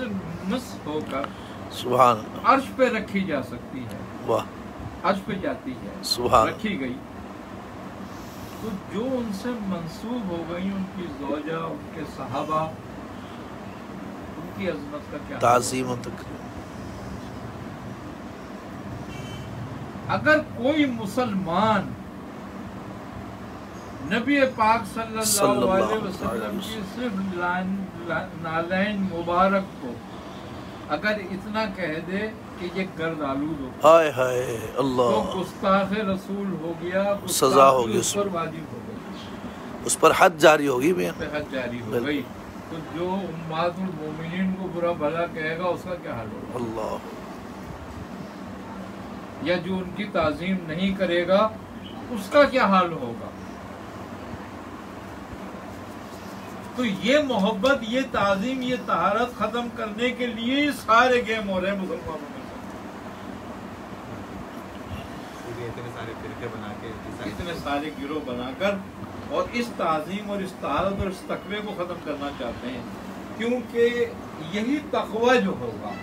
से मस होकर सुभान। अर्श पे रखी जा सकती है। वाह। अर्श पे जाती है। सुभान। रखी गई। तो जो उनसे मंसूब हो गई उनकी जोजा उनके सहाबा उनकी अजमत का क्या ताजीम अगर कोई मुसलमान नबी पाक सल्लल्लाहु अलैहि वसल्लम की सिर्फ़ लान, नालैन मुबारक को अगर इतना कह दे कि ये गर्द आलूद हो। हाय हाय अल्लाह। तो गुस्ताख रसूल हो गया सजा गुस्ताखी होगी उस पर वाजिब हो गई। उस पर हद जारी होगी भैया हद जारी हो गई। तो जो उम्मातुल मोमिनीन को बुरा भला कहेगा उसका क्या हाल होगा? अल्लाह। या जो उनकी ताजीम नहीं करेगा उसका क्या हाल होगा? तो ये मोहब्बत ये ताजीम ये तहारत खत्म करने के लिए ही सारे गेम हो रहे हैं मुसलमानों में। इतने सारे फिरके बना के इतने सारे गिरोह बनाकर और इस ताजीम और इस तहारत और इस तकवे को ख़त्म करना चाहते हैं क्योंकि यही तकवा जो होगा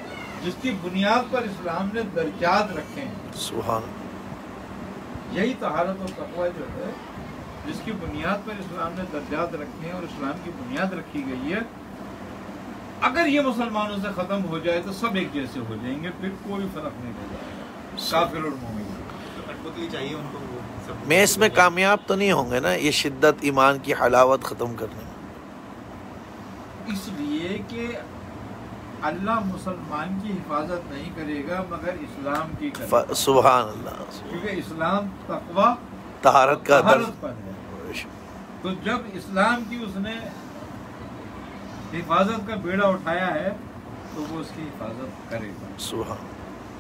जिसकी बुनियाद पर इस्लाम ने दर्जात रखे हैं यही तहारत और तकवा जो है जिसकी बुनियाद पर इस्लाम ने दर्जात रखे हैं और इस्लाम की बुनियाद रखी गई है। अगर ये मुसलमानों से ख़त्म हो जाए तो सब एक जैसे हो जाएँगे फिर कोई फ़र्क नहीं रह जाएगा काफिर और मोमिन। तो चाहिए उनको मैं इसमें कामयाब तो नहीं होंगे ना ये शिद्दत ईमान की हलावत ख़त्म करने में। इसलिए कि अल्लाह मुसलमान की हिफाजत नहीं करेगा मगर इस्लाम की सुबह अल्लाह क्योंकि इस्लाम तकवा तहारत का तहारत दर्ज। पर है। तो जब इस्लाम की उसने हिफाजत का बेड़ा उठाया है तो वो उसकी हिफाजत करेगा।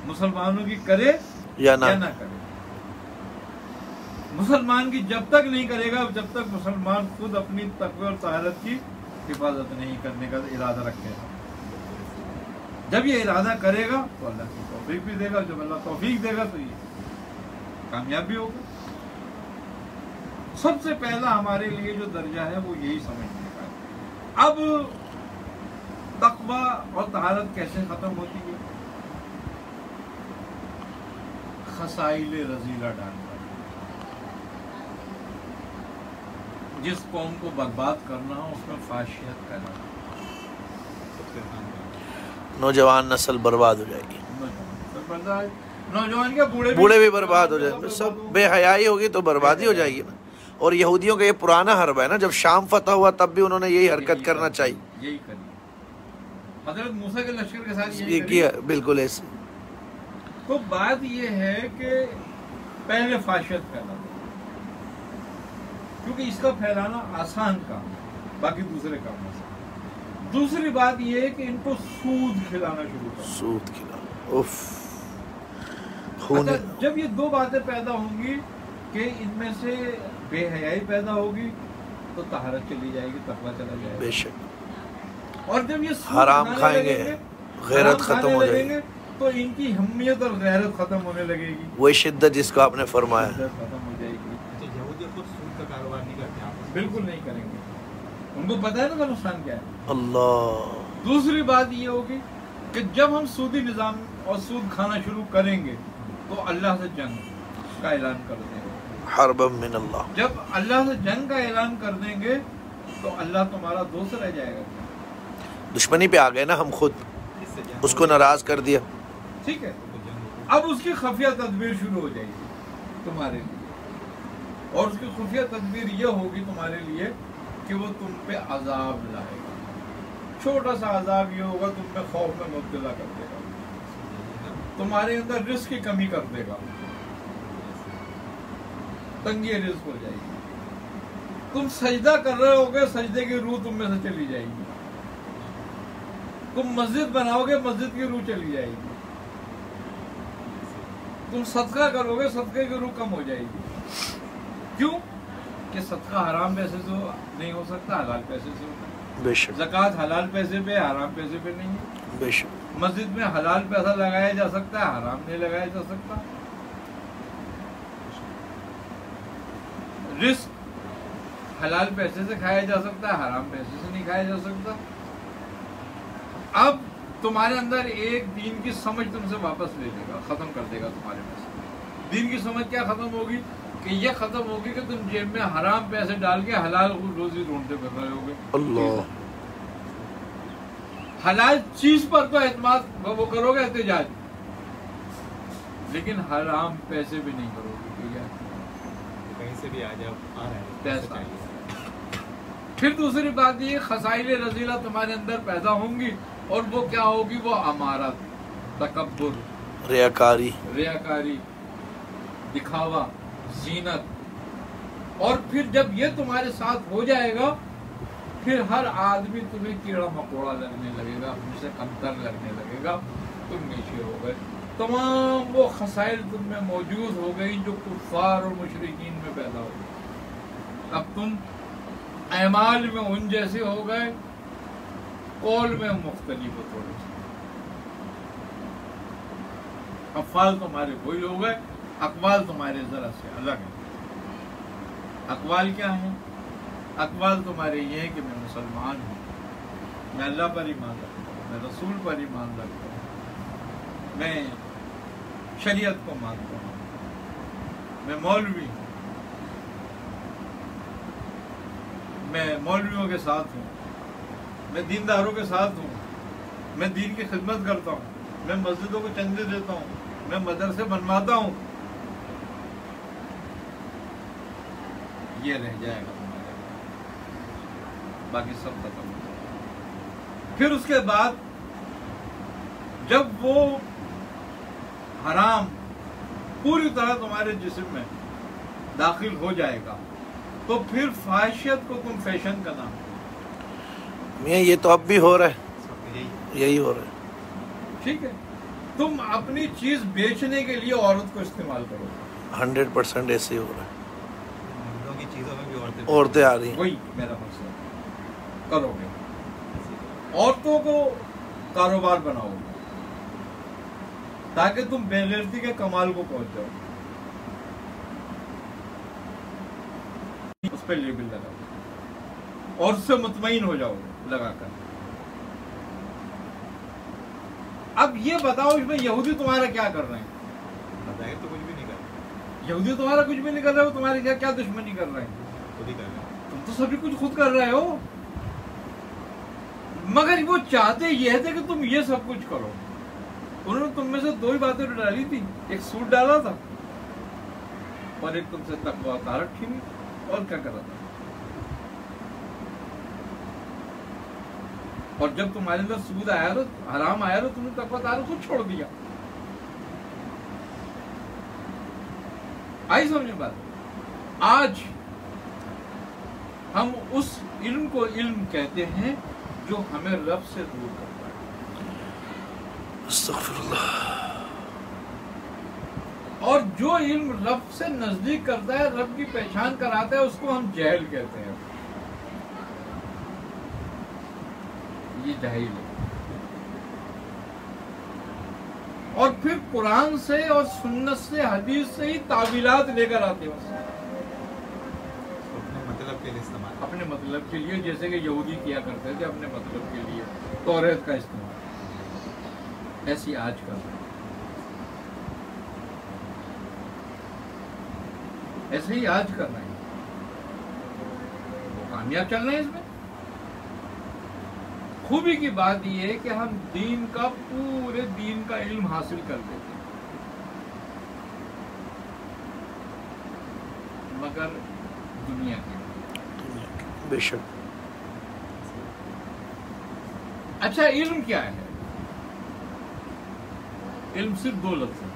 मुसलमानों की करे या ना। या ना करे। मुसलमान की जब तक नहीं करेगा जब तक मुसलमान खुद अपनी तकवे और तहारत की हिफाजत नहीं करने का इरादा रखेगा। जब ये इरादा करेगा तो अल्लाह की तोफीक भी देगा जब अल्लाह तोफीक देगा तो ये कामयाब भी होगा। सबसे पहला हमारे लिए जो दर्जा है वो यही समझने का है। अब तकवा और तहारत कैसे खत्म होती है? खसाइल रजीला डालकर जिस कौम को बर्बाद करना हो उसमें फाशियत करना। नौजवान नस्ल बर्बाद हो जाएगी। नौजवान नौजवान क्या बूढ़े बूढ़े भी बर्बाद हो जाएँगे। सब बेहयाई होगी तो बर्बादी हो जाएगी। ना और यहूदियों का ये पुराना हरब है ना जब शाम फतह हुआ तब भी उन्होंने यही हरकत करना चाहिए। यही करी। हज़रत मूसा के लश्कर के साथ ये किया बिल्कुल ऐसे। तो बात ये है कि पहले फाशियत फैलाना क्योंकि इसका फैलाना आसान काम है बाकी दूसरे काम से। दूसरी बात ये है कि इनको सूद खिलाना शुरू कर सूद खिला उफ। अच्छा, जब ये दो बातें पैदा होंगी कि इनमें से बेहयाई पैदा होगी तो तहारत चली जाएगी तकवा चला जाएगा। बेशक। और जब ये हराम खाएँगे, गैरत खत्म हो जाएगी। तो इनकी हमियत और गैरत खत्म होने लगेगी। वही शिद्दत जिसको आपने फरमाया। खत्म हो जाएगी। अच्छा खुद सूद का कारोबार नहीं करते आपस बिल्कुल नहीं करेंगे। उनको पता है ना नुकसान क्या है? अल्लाह। दूसरी बात ये होगी कि जब हम सूदी निज़ाम और सूद खाना शुरू करेंगे तो अल्लाह से जंग का ऐलान कर देंगे। हरबम मिन अल्लाह जब अल्लाह से जंग का ऐलान कर देंगे तो अल्लाह तुम्हारा दोस्त रह जाएगा। दुश्मनी पे आ गए ना हम खुद। उसको नाराज़ कर दिया। ठीक है। अब उसकी खुफिया तदबीर शुरू हो जाएगी तुम्हारे लिए। और उसकी खुफिया तदबीर ये होगी तुम्हारे लिए कि वो तुम पे अजाब लाएगा। छोटा सा अजाब ये होगा तुम पे खौफ में मुब्तला कर देगा। तुम्हारे अंदर रिस्क की कमी कर देगा। तंगी रिस्क हो जाएगी। तुम सजदा कर रहे होगे सजदे की रूह तुम में से चली जाएगी। तुम मस्जिद बनाओगे मस्जिद की रूह चली जाएगी। तुम सदका करोगे सदके की रूह कम हो जाएगी। क्यों? कि सदका हराम पैसे से नहीं हो सकता हलाल पैसे से होता बेशक। जक़ात हलाल पैसे पे हराम पैसे पे नहीं है। बेशक। मस्जिद में हलाल पैसा लगाया जा सकता है हराम नहीं लगाया जा सकता। रिस्क। हलाल पैसे से खाया जा सकता है हराम पैसे से नहीं खाया जा सकता। अब तुम्हारे अंदर एक दीन की समझ तुमसे वापस ले लेगा खत्म कर देगा तुम्हारे में से दीन की समझ क्या खत्म होगी? कि ये खत्म होगी कि तुम जेब में हराम पैसे डाल के हलाल रोजी ढूंढते फिर रहे होगे। अल्लाह। हलाल चीज़ पर तो एतमाद वो करोगे एहतजाज। लेकिन हराम पैसे भी नहीं करोगे। है से भी आ जाओ। आ रहा है फिर दूसरी बात ये खसाइल रजीला तुम्हारे अंदर पैदा होंगी और वो क्या होगी? वो अमारत तकब्बुर। रियाकारी। रियाकारी दिखावा जीनत। और फिर जब ये तुम्हारे साथ हो जाएगा फिर हर आदमी तुम्हें कीड़ा मकोड़ा लगने लगेगा तुमसे कमतर लगने लगेगा। तुम नीचे हो गए। तमाम वो खसाइल तुम में मौजूद हो गई जो कुफार और मुशरकिन में पैदा हो गई। अब तुम अमाल में उन जैसे हो गए, कौल में मुख्तलिफ़ हो थोड़े से। अफवाल तुम्हारे वही हो गए, अकवाल तुम्हारे जरा से अलग है। अकवाल क्या है? अकवाल तुम्हारे ये है कि मैं मुसलमान हूँ। मैं अल्लाह पर ईमान रखता हूँ, मैं रसूल पर ईमान रखता हूँ। मैं शरीयत को मानता हूँ। मैं मौलवी हूँ। मैं मौलवियों के साथ हूँ। मैं दीनदारों के साथ हूँ। मैं दीन की खिदमत करता हूँ। मैं मस्जिदों को चंदे देता हूँ। मैं मदरसे बनवाता हूँ। ये रह जाएगा बाकी सब खत्म फिर उसके बाद जब वो हराम पूरी तरह तुम्हारे जिस्म में दाखिल हो जाएगा। तो फिर ख्वाहिशियत को तुम फ़ैशन का नाम। मियाँ ये तो अब भी हो रहा है। यही। हो रहा है। ठीक है? तुम अपनी चीज़ बेचने के लिए औरत को इस्तेमाल करो। हंड्रेड परसेंट ऐसे ही हो रहा है। चीज़ों में भी औरतें औरतें आ रही हैं। वही मेरा मकसद करोगे? औरतों को कारोबार बनाओगे। ताकि तुम बेगैरती के कमाल को पहुँच जाओ। उस पर लेबल लगाओ। और उससे मुतमिन हो जाओ लगाकर। अब ये बताओ इसमें यहूदी तुम्हारा क्या कर रहे हैं? बताए तो कुछ भी नहीं कर रहे। यहूदी तुम्हारा कुछ भी नहीं कर रहे हो तुम्हारे क्या क्या दुश्मनी कर रहे हैं? खुद ही कर रहे हैं। तुम तो सभी कुछ खुद कर रहे हो। मगर वो चाहते ये थे कि तुम ये सब कुछ करो। उन्होंने तुम में से दो ही बातें डाली थी। एक सूट डाला था और एक तुमसे तकवा तारक थी। और क्या करा था? और जब तुम्हारे अंदर सूद आया तो आराम आया तो तुमने तकवा तारक को छोड़ दिया। आई समझ बात? आज हम उस इल्म को इल्म कहते हैं जो हमें रब से दूर अस्तगफिरुल्लाह। और जो इल्म रब से नज़दीक करता है रब की पहचान कराता है उसको हम जहल कहते हैं। ये जाहिल है। और फिर कुरान से और सुन्नत से हदीस से ही तावीलात लेकर आते हैं। अपने मतलब के लिए इस्तेमाल। अपने मतलब के लिए जैसे कि यहूदी किया करते थे अपने मतलब के लिए तौरेत का इस्तेमाल। ऐसी आज रहे ऐसे ही आज कर रहे हैं वो कामयाब चल रहे हैं इसमें। खूबी की बात यह है कि हम दीन का पूरे दीन का इल्म हासिल कर लेते हैं। मगर दुनिया के बेशक। अच्छा इल्म क्या है? इल्म सिर्फ़ दो लफ्ज है।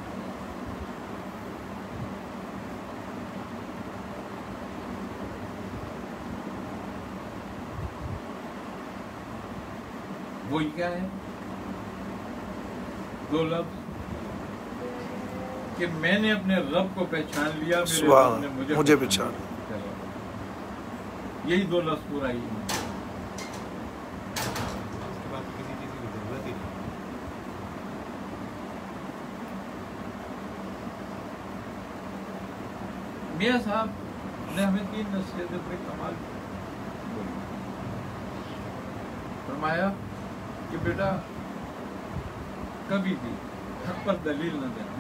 वो ही क्या है? दो लफ्ज। कि मैंने अपने रब को पहचान लिया मेरे रब ने मुझे मुझे पहचान यही दो लफ्ज पूरा ही है उसके बाद तो किसी चीज़ की ज़रूरत ही नहीं मियाँ साहब ने हमें तीन नसीहतें बड़े कमाल फरमाया कि बेटा कभी भी हक पर दलील न देना।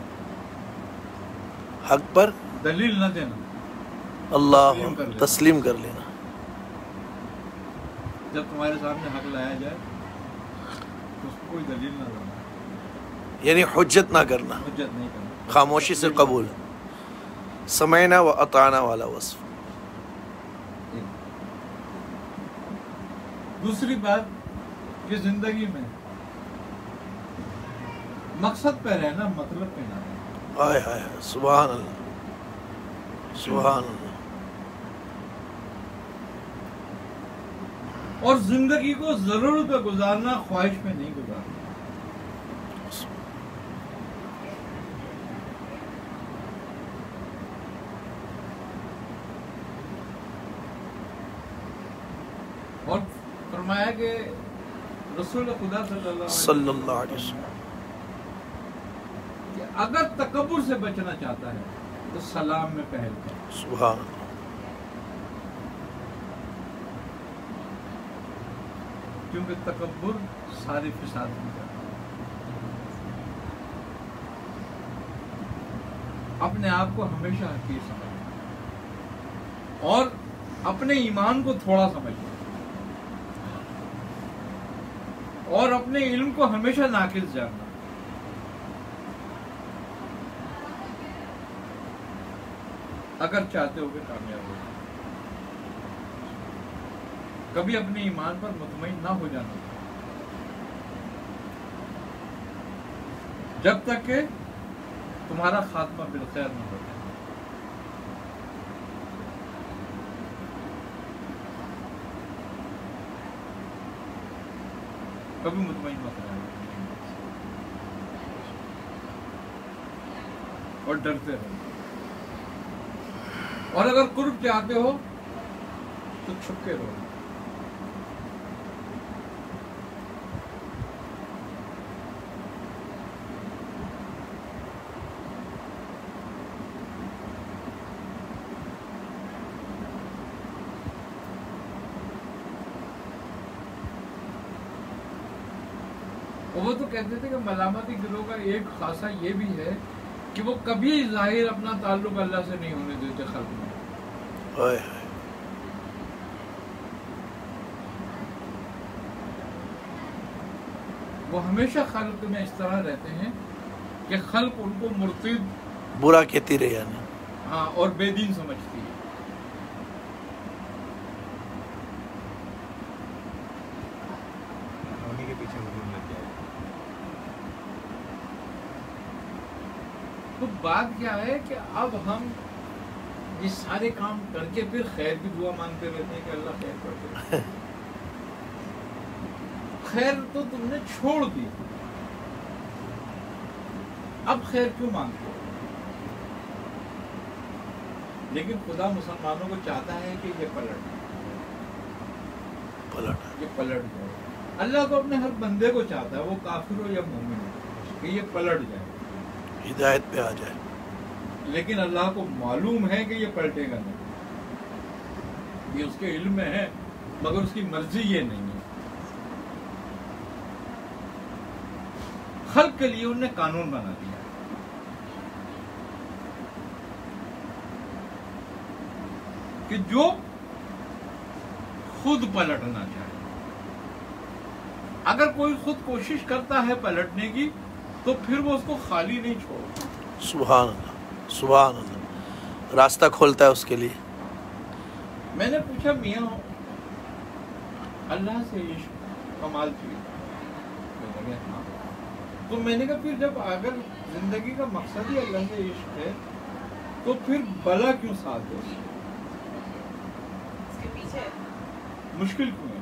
हक पर दलील न देना। अल्लाह तस्लीम कर लेना। जब तुम्हारे सामने हक लाया जाए तो उसको कोई दलील न देना। यानी हुज्जत ना करना। हुज्जत नहीं करना। खामोशी से कबूल। समयना व अताना वाला वस्फ। दूसरी बात कि ज़िंदगी में मकसद पे रहना मतलब पे ना रहना। हाय सुभान अल्लाह सुभान अल्लाह। और ज़िंदगी को ज़रूरत पे गुजारना ख्वाहिश में नहीं गुजारना और फरमाया कि रसूल खुदा सल्लल्लाहु अलैहि वसल्लम अगर तकब्बुर से बचना चाहता है तो सलाम में पहल कर सुभान क्योंकि तकब्बुर सारे फिसाद में है। अपने आप को हमेशा हकीर समझना और अपने ईमान को थोड़ा समझना और अपने इल्म को हमेशा नाकिस जानना। अगर चाहते हो कि कामयाब हो। कभी अपने ईमान पर मुतमईन ना हो जाना। जब तक कि तुम्हारा खात्मा बिलखैर न हो जाए कभी मुतमिन मत रहना और डरते रहो और अगर कुर्ब चाहते हो तो छुपके रहो। कहते थे कि मलामती गिरोह का एक खासा ये भी है कि वो कभी ज़ाहिर अपना ताल्लुक अल्लाह से नहीं होने देते खल्क में वो हमेशा खल्क में इस तरह रहते हैं कि खल्क उनको मुर्तिद बुरा कहती रहे यानी हाँ और बेदीन समझती है उन्हीं के पीछे हुजूम लग जाए तो बात क्या है कि अब हम ये सारे काम करके फिर खैर की दुआ मांगते रहते हैं कि अल्लाह खैर करते खैर तो तुमने छोड़ दी। अब खैर क्यों मांगते हो? लेकिन खुदा मुसलमानों को चाहता है कि ये पलट पलट ये पलट जाए। अल्लाह को अपने हर बंदे को चाहता है वो काफिर हो या मोमिन हो कि ये पलट जाए। हिदायत पे आ जाए। लेकिन अल्लाह को मालूम है कि ये पलटेगा नहीं। ये उसके इल्म में है, मगर उसकी मर्ज़ी ये नहीं है। खल्क के लिए उनने कानून बना दिया। कि जो खुद पलटना चाहे। अगर कोई खुद कोशिश करता है पलटने की तो फिर वो उसको खाली नहीं छोड़ता सुबह सुबह रास्ता खोलता है उसके लिए। मैंने पूछा मियाँ अल्लाह से कमाल मैंने हाँ। तो मैंने कहा फिर जब अगर ज़िंदगी का मकसद ही अल्लाह से इश्क है तो फिर बला क्यों साथ दो? इसके पीछे? मुश्किल क्यों है?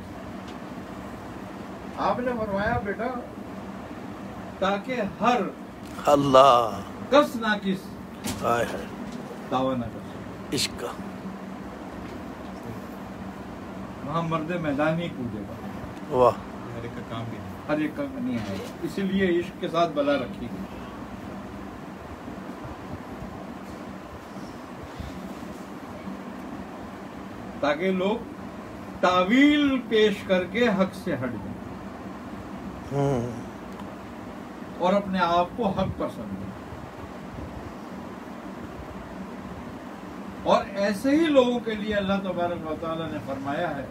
आपने फरमाया बेटा ताकि हर अल्लाह। कस ना किस। हाय हाय। दावा ना कर। इश्क। वहाँ मर्द मैदान ही कूदेगा वाह। हर एक का काम भी हर एक का नहीं आएगा इसीलिए इश्क के साथ बला रखी गई। ताकि लोग तावील पेश करके हक से हट जाए। हम्म। और अपने आप को हक पर समझे और ऐसे ही लोगों के लिए अल्लाह तबारक व तआला ने फरमाया है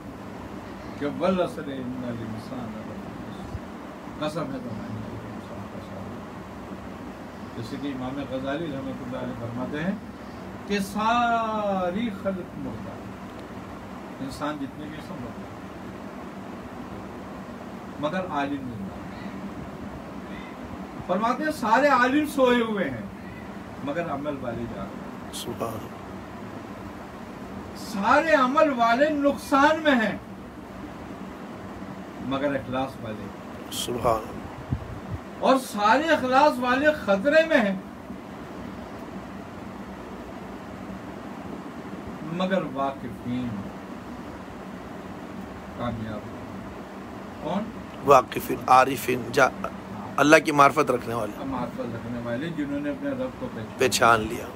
कि वल असर इंसान कसम है। जैसे कि इमाम गजाली अलैह फरमाते हैं कि सारी खल्क मुर्दा। इंसान जितने भी सब मगर आलिम। फरमाते हैं सारे आलिम सोए हुए हैं मगर अमल वाले जा रहे। सारे अमल वाले नुकसान में हैं मगर अखलास वाले। सुभान। और सारे अखलास वाले खतरे में हैं मगर वाकिफीन कामयाब। कौन? वाकिफिन आरिफिन जा अल्लाह की मार्फत रखने वाले। मार्फत रखने वाले जिन्होंने अपने रब को पहचान लिया।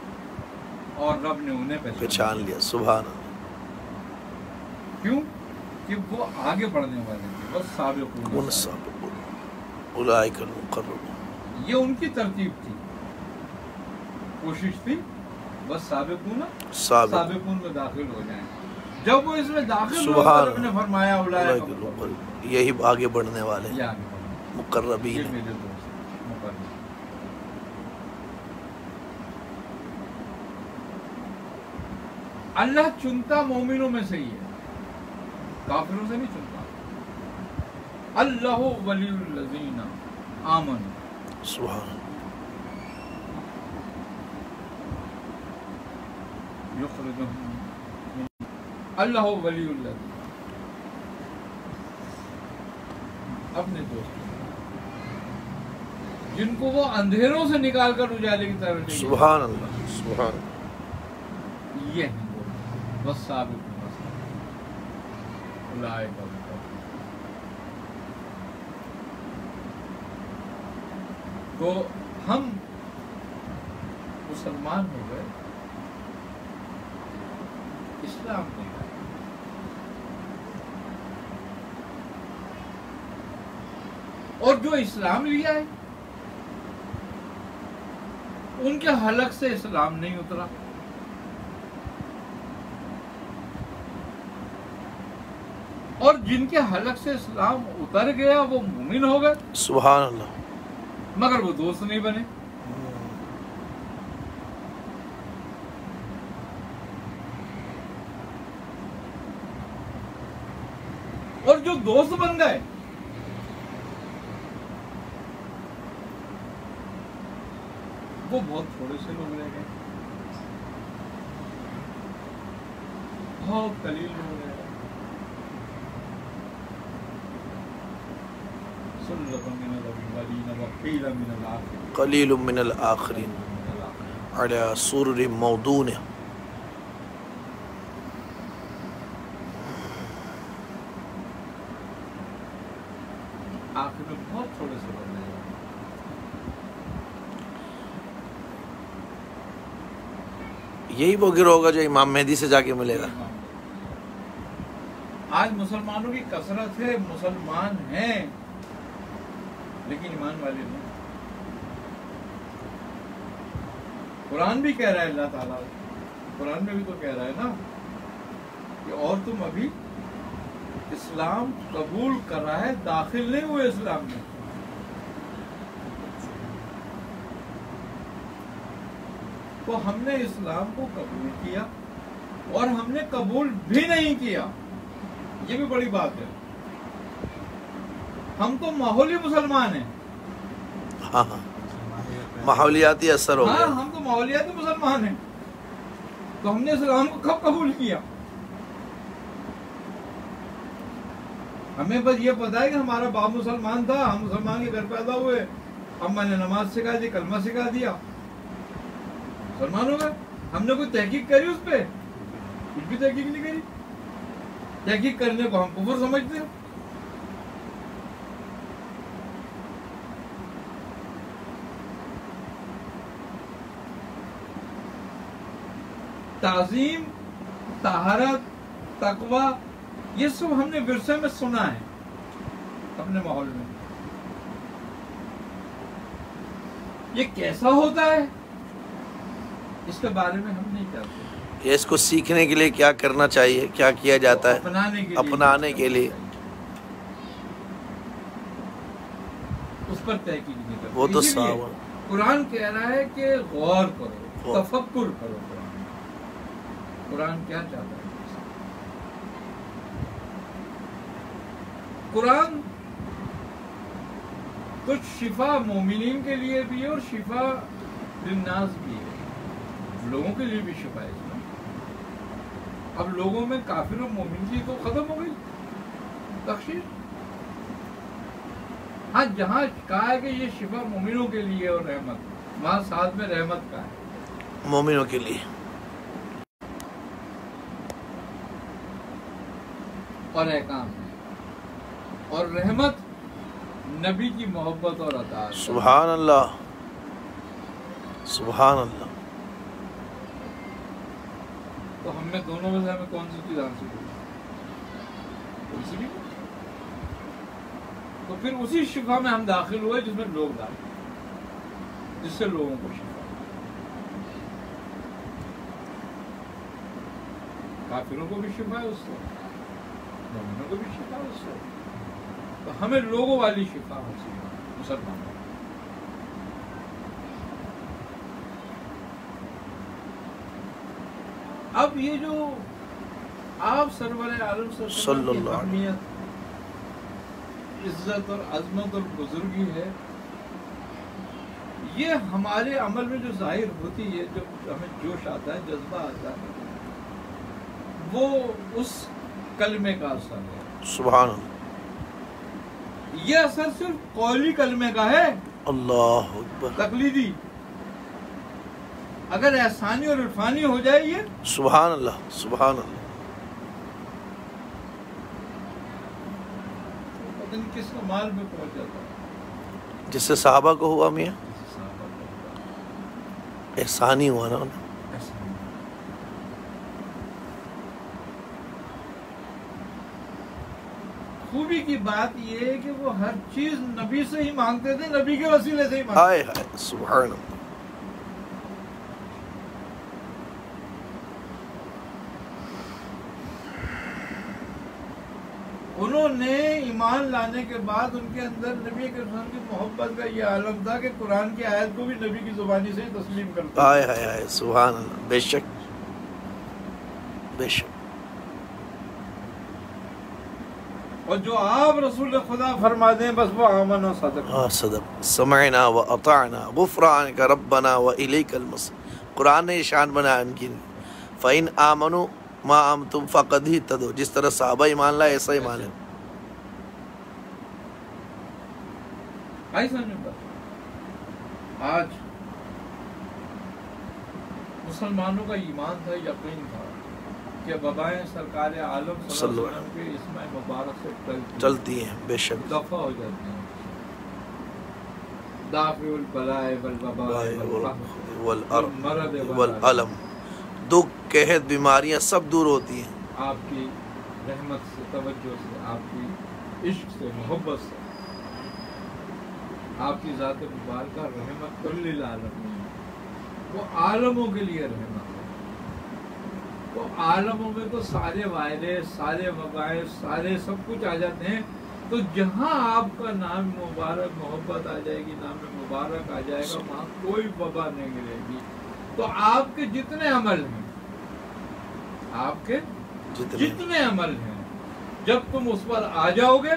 और रब ने उन्हें पहचान लिया। अल्लाह। क्यों? कि वो आगे बढ़ने वाले थे बस साबिक ये उनकी तरतीब थी। कोशिश थी बस साबिकून साबिकून। में दाखिल हो जाएँ। जब वो इसमें दाखिल सुभान तो फरमाया। यही आगे बढ़ने वाले मुकर्रबीन। अल्लाह चुनता मोमिनों में से ही है। काफिरों से नहीं चुनता। अल्लाह वलीजीना आमन। सुभान। अल्लाह वली अपने दोस्त जिनको वो अंधेरों से निकाल कर उजाले की तरफ़। सुभान अल्लाह सुभान ये बस साबित। तो हम मुसलमान हो गए इस्लाम लाए। और जो इस्लाम लिया है उनके हलक से इस्लाम नहीं उतरा। और जिनके हलक से इस्लाम उतर गया वो मुमिन हो गए। अल्लाह मगर वो दोस्त नहीं बने। और जो दोस्त बन गए वो बहुत थोड़े से लोग रह गए। बहुत कलील लोग रह गए। सुल्लतम मिनल अव्वलीन व क़ील मिनल आखिरीन। कलील मिनल आखिरीन मिनल आखिरीन। अला सुरर मौदून आखिर में बहुत थोड़े से लोग रह गए यही वो गिरोह होगा जो इमाम मेहदी से जाके मिलेगा। आज मुसलमानों की कसरत है, मुसलमान हैं, लेकिन ईमान वाले नहीं। कुरान भी कह रहा है अल्लाह ताला। कुरान में भी तो कह रहा है ना कि और तुम अभी इस्लाम कबूल कर रहा है, दाखिल नहीं हुए इस्लाम में। तो हमने इस्लाम को कबूल किया और हमने कबूल भी नहीं किया। ये भी बड़ी बात है। हम तो माहौली मुसलमान हैं। हाँ हाँ। माहौलियाती असर हो हाँ गया। हम तो माहौलियाती मुसलमान हैं। तो हमने इस्लाम को कब कबूल किया? हमें बस ये पता है कि हमारा बाप मुसलमान था हम मुसलमान के घर पैदा हुए। अम्मा ने नमाज़ सिखा दी कलमा सिखा दिया। मुसलमान हो गए हमने कोई तहकीक करी उस पर कुछ भी तहकीक नहीं करी। तहकीक करने को हम कुफर समझते हैं। ताजीम, तहारत, तकवा, ये सब हमने विरसे में सुना है, अपने माहौल में। ये कैसा होता है? इसके बारे में हम नहीं जानते। ये इसको सीखने के लिए क्या करना चाहिए क्या किया जाता है? अपनाने के लिए। अपनाने के लिए। उस पर तहकीक नहीं वो तो साहब कुरान कह रहा है कि गौर करो तफक्कुर करो कुरान कुरान क्या चाहता है? कुरान कुछ शिफा मोमिन के लिए भी है और शिफा लिन्नास भी है। लोगों के लिए भी शिफा है इसमें। अब लोगों में काफिर और मोमिन की तो खत्म हो गई। तख्शीर हाँ जहाँ कहा है कि ये शिफा मोमिनों के लिए और रहमत वहाँ साथ में रहमत का है। मोमिनों के लिए। और एहकाम है और रहमत नबी की मोहब्बत और है। सुबहान अल्लाह। सुबहान अल्लाह। तो हमें दोनों में से हमें कौन सी चीज़ कौन भी? तो फिर उसी शिफा में हम दाखिल हुए जिसमें लोग दाखिल जिससे लोगों को शिफा। काफिरों को भी शिफा है उससे, मोमिनों को भी शिफा है उससे। तो हमें लोगों वाली शिफा हासिल मुसलमानों अब ये जो आप सरवर आलम सल्लल्लाहु इज़्ज़त और अजमत और बुजुर्गी है ये हमारे अमल में जो ज़ाहिर होती है जब हमें जोश आता है जज्बा आता है वो उस कलमे का असर है। सुबह अल्लाह। ये असर सिर्फ़ कौली कलमे का है। अल्लाह तकलीदी। अगर एहसानी और इरफानी हो जाए ये? सुबहान अल्लाह सुबहान अल्लाह पता नहीं किस माल में पहुँच जाता जिससे साहबा को हुआ मियाँ। है। एहसानी हुआ ना उन्हें। खूबी की बात ये है कि वो हर चीज़ नबी से ही मांगते थे नबी के वसीले से ही मांगते हाय हाय सुबहान अल्लाह उन्होंने ईमान लाने के बाद उनके अंदर नबी के की मोहब्बत का ये आलम था कि कुरान की आयत को भी नबी की जुबानी से तस्लीम करते थे। हाय हाय सुबहान बेशक बेशक। और जो आप रसूल खुदा फरमा दें बस वो आमन और सदक। हाँ सदक। समयना व अताना गुफरान का रब्बना व इलेकल मस कुरान ने शान बनाया उनकी फ़ैन आमनु मा आम तुम फ़कद ही तदो। जिस तरह साहबा ईमान लाए ऐसा ईमान है। आई समझ पर आज मुसलमानों का ईमान था यकीन था कि बबाएँ सरकार आलम के इसमें मुबारक से चलती चलती हैं बेशक। दफ़ा हो जाती हैं। दुख कहत बीमारियाँ सब दूर होती हैं। आपकी रहमत से तवज्जो से आपकी इश्क से मोहब्बत से। आपकी ज़ात मुबारक रहमत आलमीन वो आलमों के लिए रहमत है। वो आलमों में तो सारे वायरस सारे वबाए सारे सब कुछ आ जाते हैं। तो जहाँ आपका नाम मुबारक मोहब्बत आ जाएगी नाम मुबारक आ जाएगा वहाँ कोई वबा नहीं मिलेगी। तो आपके जितने अमल हैं आपके जितने। जितने अमल हैं जब तुम उस पर आ जाओगे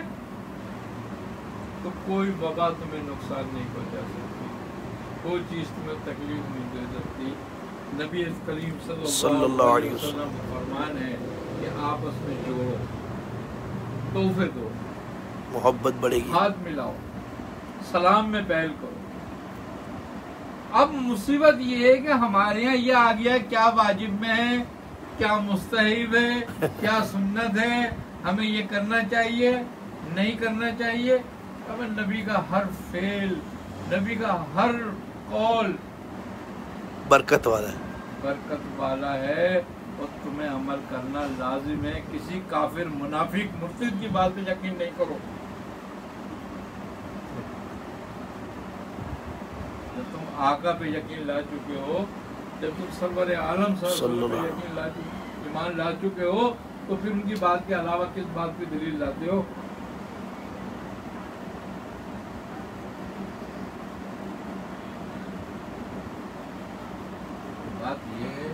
तो कोई वबा तुम्हें नुकसान नहीं पहुँचा सकती। कोई चीज़ तुम्हें तकलीफ़ नहीं दे सकती। नबी करीम वसल्लम फरमान है कि आपस में जोड़ो तोहफे दो। मोहब्बत बढ़ेगी। हाथ मिलाओ सलाम में पहल करो। अब मुसीबत ये है कि हमारे यहाँ ये आ गया क्या वाजिब में है क्या मुस्तहिब है क्या सुन्नत है हमें ये करना चाहिए नहीं करना चाहिए। नबी का हर फेल नबी का हर कौल। बरकत वाला है। बरकत वाला है और तुम्हें अमल करना लाजिम है। किसी काफिर मुनाफिक मुर्तिद की बात पे यकीन नहीं करो। जब तुम आका पे यकीन ला चुके हो जब तुम सरवर आलम सर पे यकीन ला चुके ईमान ला चुके हो तो फिर उनकी बात के अलावा किस बात पे दलील लाते हो बात ये है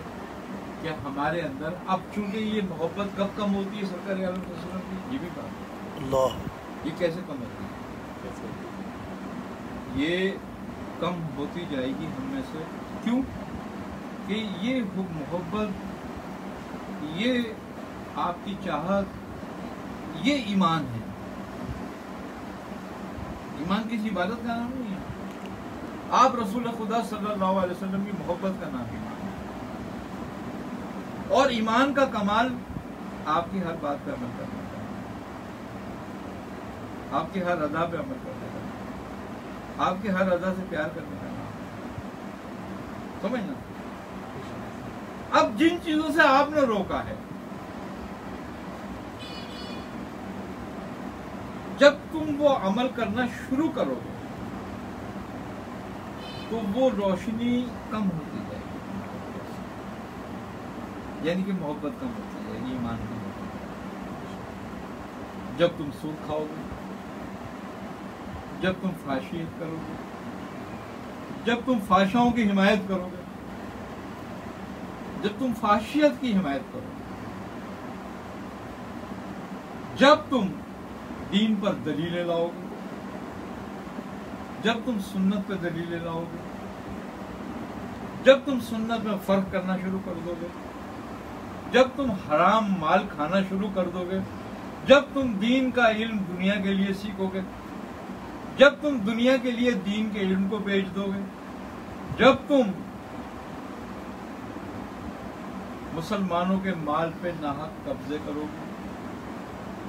कि हमारे अंदर। अब चूँकि ये मोहब्बत कब कम होती है सरकार आलम की ये भी बात है। ये कैसे कम होती है? ये कम होती जाएगी हम में से। क्यों? कि ये मोहब्बत ये आपकी चाहत ये ईमान है। ईमान किसी इबादत का नाम नहीं है। आप रसूल खुदा सल्लल्लाहु अलैहि वसल्लम की मोहब्बत का नाम है और ईमान का कमाल आपकी हर बात पर अमल करना है आपकी हर अदा पे अमल करने है। आपकी हर अदा से प्यार करने है। समझना अब जिन चीज़ों से आपने रोका है, जब तुम वो अमल करना शुरू करोगे तो वो रोशनी कम होती यानी कि मोहब्बत कम होती जाएगी ईमान कम होती जाएगी जब तुम सूद खाओगे, जब तुम फाशियत करोगे, जब तुम फाशाओं की हिमायत करोगे, जब तुम फाशियत की हिमायत करोगे, जब तुम दीन पर दलीलें लाओगे, जब तुम सुन्नत पर दलीलें लाओगे, जब तुम सुन्नत में फ़र्क करना शुरू कर दोगे जब तुम हराम माल खाना शुरू कर दोगे, जब तुम दीन का इल्म दुनिया के लिए सीखोगे, जब तुम दुनिया के लिए दीन के इल्म को बेच दोगे, जब तुम मुसलमानों के माल पे नाहक कब्जे करोगे,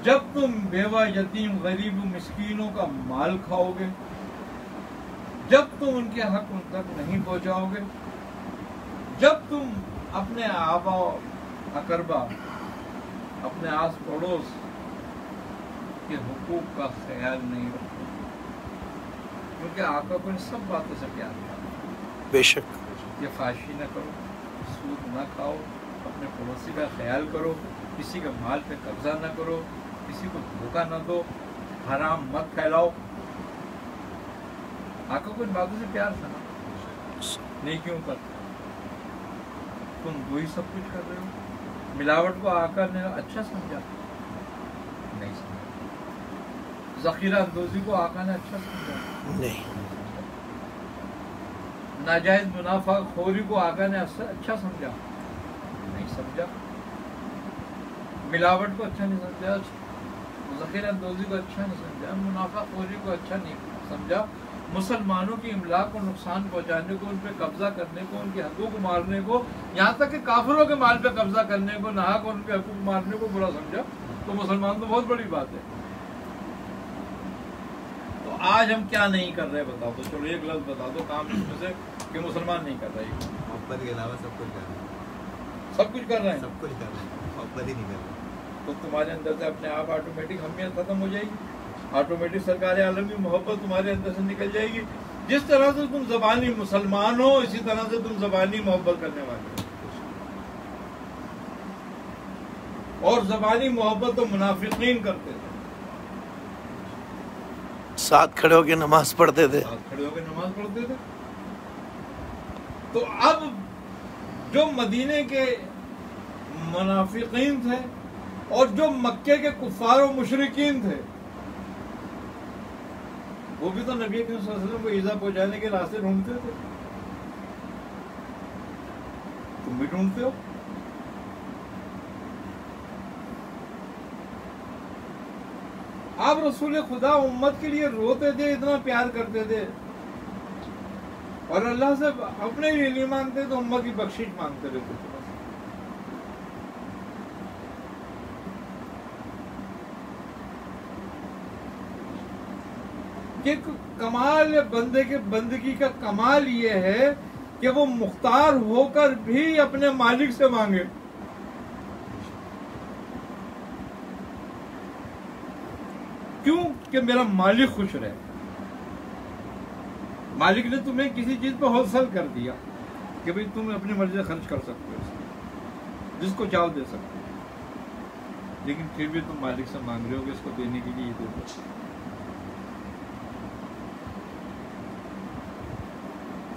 जब तुम बेवा, यतीम, गरीब, मिस्कीनों का माल खाओगे, जब तुम उनके हक उन तक नहीं पहुंचाओगे, जब तुम अपने आबा अकरबा अपने आस पड़ोस के हुकूक का ख्याल नहीं रखते। क्योंकि आका को सब बातों से प्यार था बेशक। ये फाशी न करो सूद न खाओ अपने पड़ोसी का ख्याल करो किसी के माल पे कब्जा न करो किसी को धोखा न दो हराम मत फैलाओ। आका को इन बातों से प्यार था ना? नहीं क्यों कर तुम वही सब कुछ कर रहे हो। मिलावट को आका ने अच्छा समझा। नहीं समझा। जखीरा अंदोजी को आका ने अच्छा समझा। नहीं। नाजायज मुनाफा खोरी को आका ने अच्छा अच्छा समझा। नहीं समझा। मिलावट को अच्छा नहीं समझा। जखीर अंदोजी को अच्छा नहीं समझा। मुनाफा खोरी को अच्छा नहीं समझा। मुसलमानों की इमला को नुकसान पहुँचाने को उन पे कब्जा करने को उनके हकों को मारने को यहाँ तक कि काफिरों के माल पे कब्जा करने को नाहक और उनके हकूक मारने को बुरा समझा। तो मुसलमान तो बहुत बड़ी बात है। तो आज हम क्या नहीं कर रहे बताओ तो चलो एक लफ्ज बता दो काम इसमें से कि मुसलमान नहीं कर रहे। मोहब्बत के अलावा सब कुछ कर रहे हैं। सब कुछ कर रहे हैं? सब कुछ कर रहे हैं। मोहब्बत ही नहीं कर रहे। तो तुम्हारे अंदर से अपने आप ऑटोमेटिक हमियत खत्म हो जाएगी। ऑटोमेटिक सरकार आलम की मोहब्बत तुम्हारे अंदर से निकल जाएगी। जिस तरह से तुम जबानी मुसलमान हो इसी तरह से तुम जबानी मोहब्बत करने वाले हो। और जबानी मोहब्बत तो मुनाफिकीन करते थे। साथ खड़े होकर नमाज़ पढ़ते थे। साथ खड़े होकर नमाज़ पढ़ते थे। तो अब जो मदीने के मुनाफिकीन थे और जो मक्के के कुफार और मुशरकिन थे वो भी तो नबी वसल्लम को ईजा पहुँचाने के रास्ते ढूंढते थे। तुम भी ढूंढते हो? आप रसूल खुदा उम्मत के लिए रोते थे, इतना प्यार करते थे। और अल्लाह से अपने लिए नहीं मांगते तो उम्मत की बख्शिश मांगते रहते थे। कि कमाल बंदे के बंदगी का कमाल ये है कि वो मुख्तार होकर भी अपने मालिक से मांगे। क्यों? कि मेरा मालिक खुश रहे। मालिक ने तुम्हें किसी चीज़ पर होलसेल कर दिया कि भाई तुम अपनी मर्ज़ी से खर्च कर सकते हो। जिसको चाहो दे सकते हो। लेकिन फिर भी तुम मालिक से मांग रहे हो कि इसको देने के लिए ये दे दो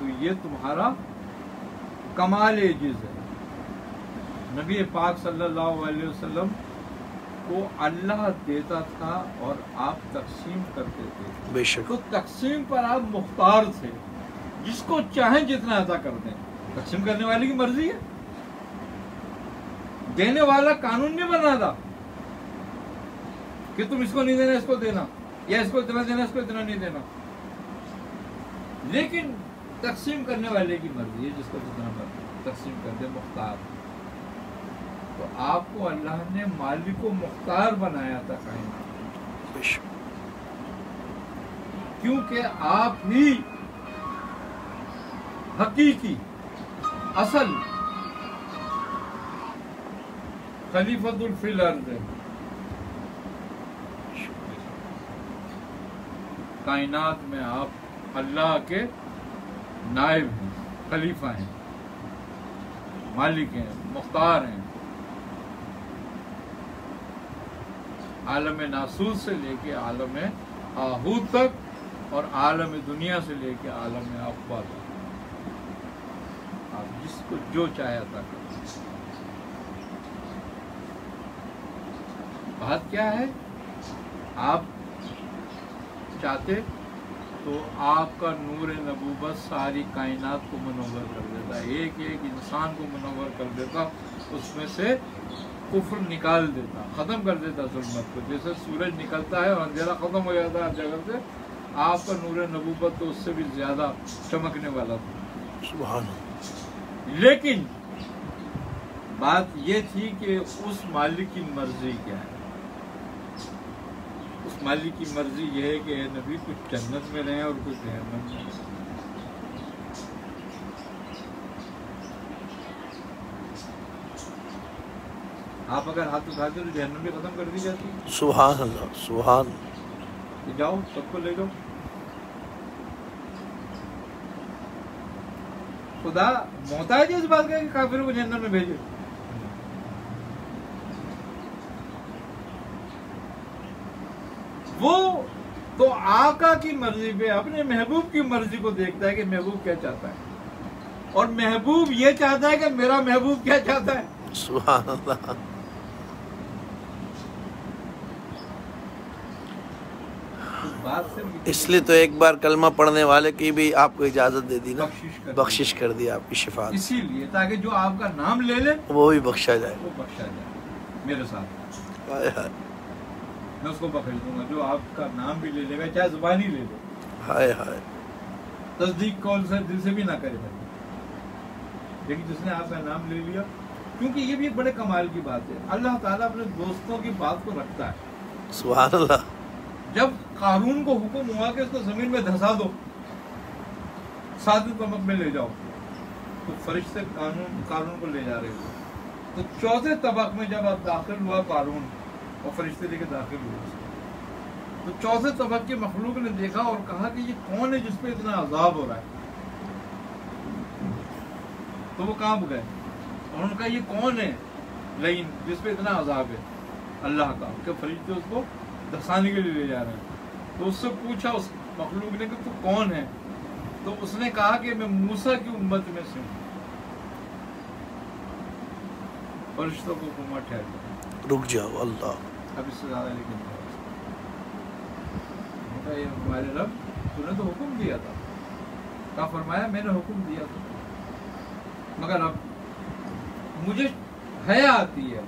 तो ये तुम्हारा कमाल एजिज है। नबी पाक सल्लल्लाहु अलैहि वसल्लम को अल्लाह देता था और आप तकसीम करते थे। बेशक। तो तकसीम पर आप मुख्तार थे जिसको चाहे जितना अदा कर दें। तकसीम करने वाले की मर्ज़ी है। देने वाला कानून नहीं बना था कि तुम इसको नहीं देना इसको देना या इसको इतना देना इसको इतना नहीं देना। लेकिन तकसीम करने वाले की मर्ज़ी है जिसको जितना मर्ज़ी तकसीम कर दे मुख्तार। तो आपको अल्लाह ने मालिक को मुख्तार बनाया था कायनात क्योंकि आप ही हकीकी असल खलीफतुल फिल अर्द कायनात में आप अल्लाह के नायब हैं खलीफा हैं, मालिक हैं, मुख्तार हैं। आलम नासूर से लेके आलम आहूत तक और आलम दुनिया से लेके आलम अकबर तक। आप जिसको जो चाहे अता कर। बात क्या है? आप चाहते तो आपका नूर नबूबत सारी कायनात को मनोवर कर देता एक एक इंसान को मनोवर कर देता उसमें से कुफ्र निकाल देता ख़त्म कर देता जुलमत को। जैसे सूरज निकलता है और अंधेरा ख़त्म हो जाता है हर जगह से आपका नूर नबूबत तो उससे भी ज़्यादा चमकने वाला था। सुभान। लेकिन बात यह थी कि उस मालिक की मर्ज़ी क्या है? उस मालिक की मर्ज़ी यह है कि नबी कुछ जन्नत में रहें और कुछ जहन्नम में। आप अगर हाथ उठाते तो जहन्नम भी खत्म कर दी जाती सुभान अल्लाह सुभान। तो जाओ सबको ले जाओ। खुदा मोहताज है इस बात का कि काफिरों को जन्नत में भेजे। वो तो आका की मर्ज़ी पे अपने महबूब की मर्ज़ी को देखता है कि महबूब क्या चाहता है। और महबूब ये चाहता है कि मेरा महबूब क्या चाहता है। इसलिए तो एक बार कलमा पढ़ने वाले की भी आपको इजाज़त दे दी ना। बख्शिश कर दी। बख्शिश कर दी आपकी शिफा इसीलिए ताकि जो आपका नाम ले ले वो भी बख्शा जाए। वो बख्शा जाए। मेरे साथ। मैं उसको पकड़ दूँगा जो आपका नाम भी ले लेगा चाहे जुबानी ले ले। हाय हाय। तस्दीक कौल से दिल से भी ना करे लेकिन जिसने आपका नाम ले लिया क्योंकि ये भी एक बड़े कमाल की बात है। अल्लाह ताला अपने दोस्तों की बात को रखता है। सुभान अल्लाह जब कानून को हुक्म हुआ कि उसको ज़मीन में धंसा दो सातवें तबक में ले जाओ तो फरिश्ते कानून कानून को ले जा रहे थे तो चौथे तबक में जब आप दाखिल हुआ कानून और फरिश्ते लेके दाखिल हुए। तो चौथे तबक के मखलूक ने देखा और कहा कि ये कौन है जिसपे इतना अजाब हो रहा है? तो वो काँप गए। और उन्होंने कहा, ये कौन है लईन जिसपे इतना अजाब है? अल्लाह का। कि फरिश्ते उसको दसाने के लिए ले जा रहे हैं। तो उससे पूछा उस मखलूक ने कि तू कौन है? तो उसने कहा कि मैं मूसा की उम्मत में से हूँ। फरिश्तों को ठहर रुक जाओ, अल्लाह। अब इससे ज़्यादा लेकिन नहीं हो। ये हमारे रब तूने तो हुक्म दिया था। कहा फरमाया मैंने हुक्म दिया था। मगर अब मुझे हया आती है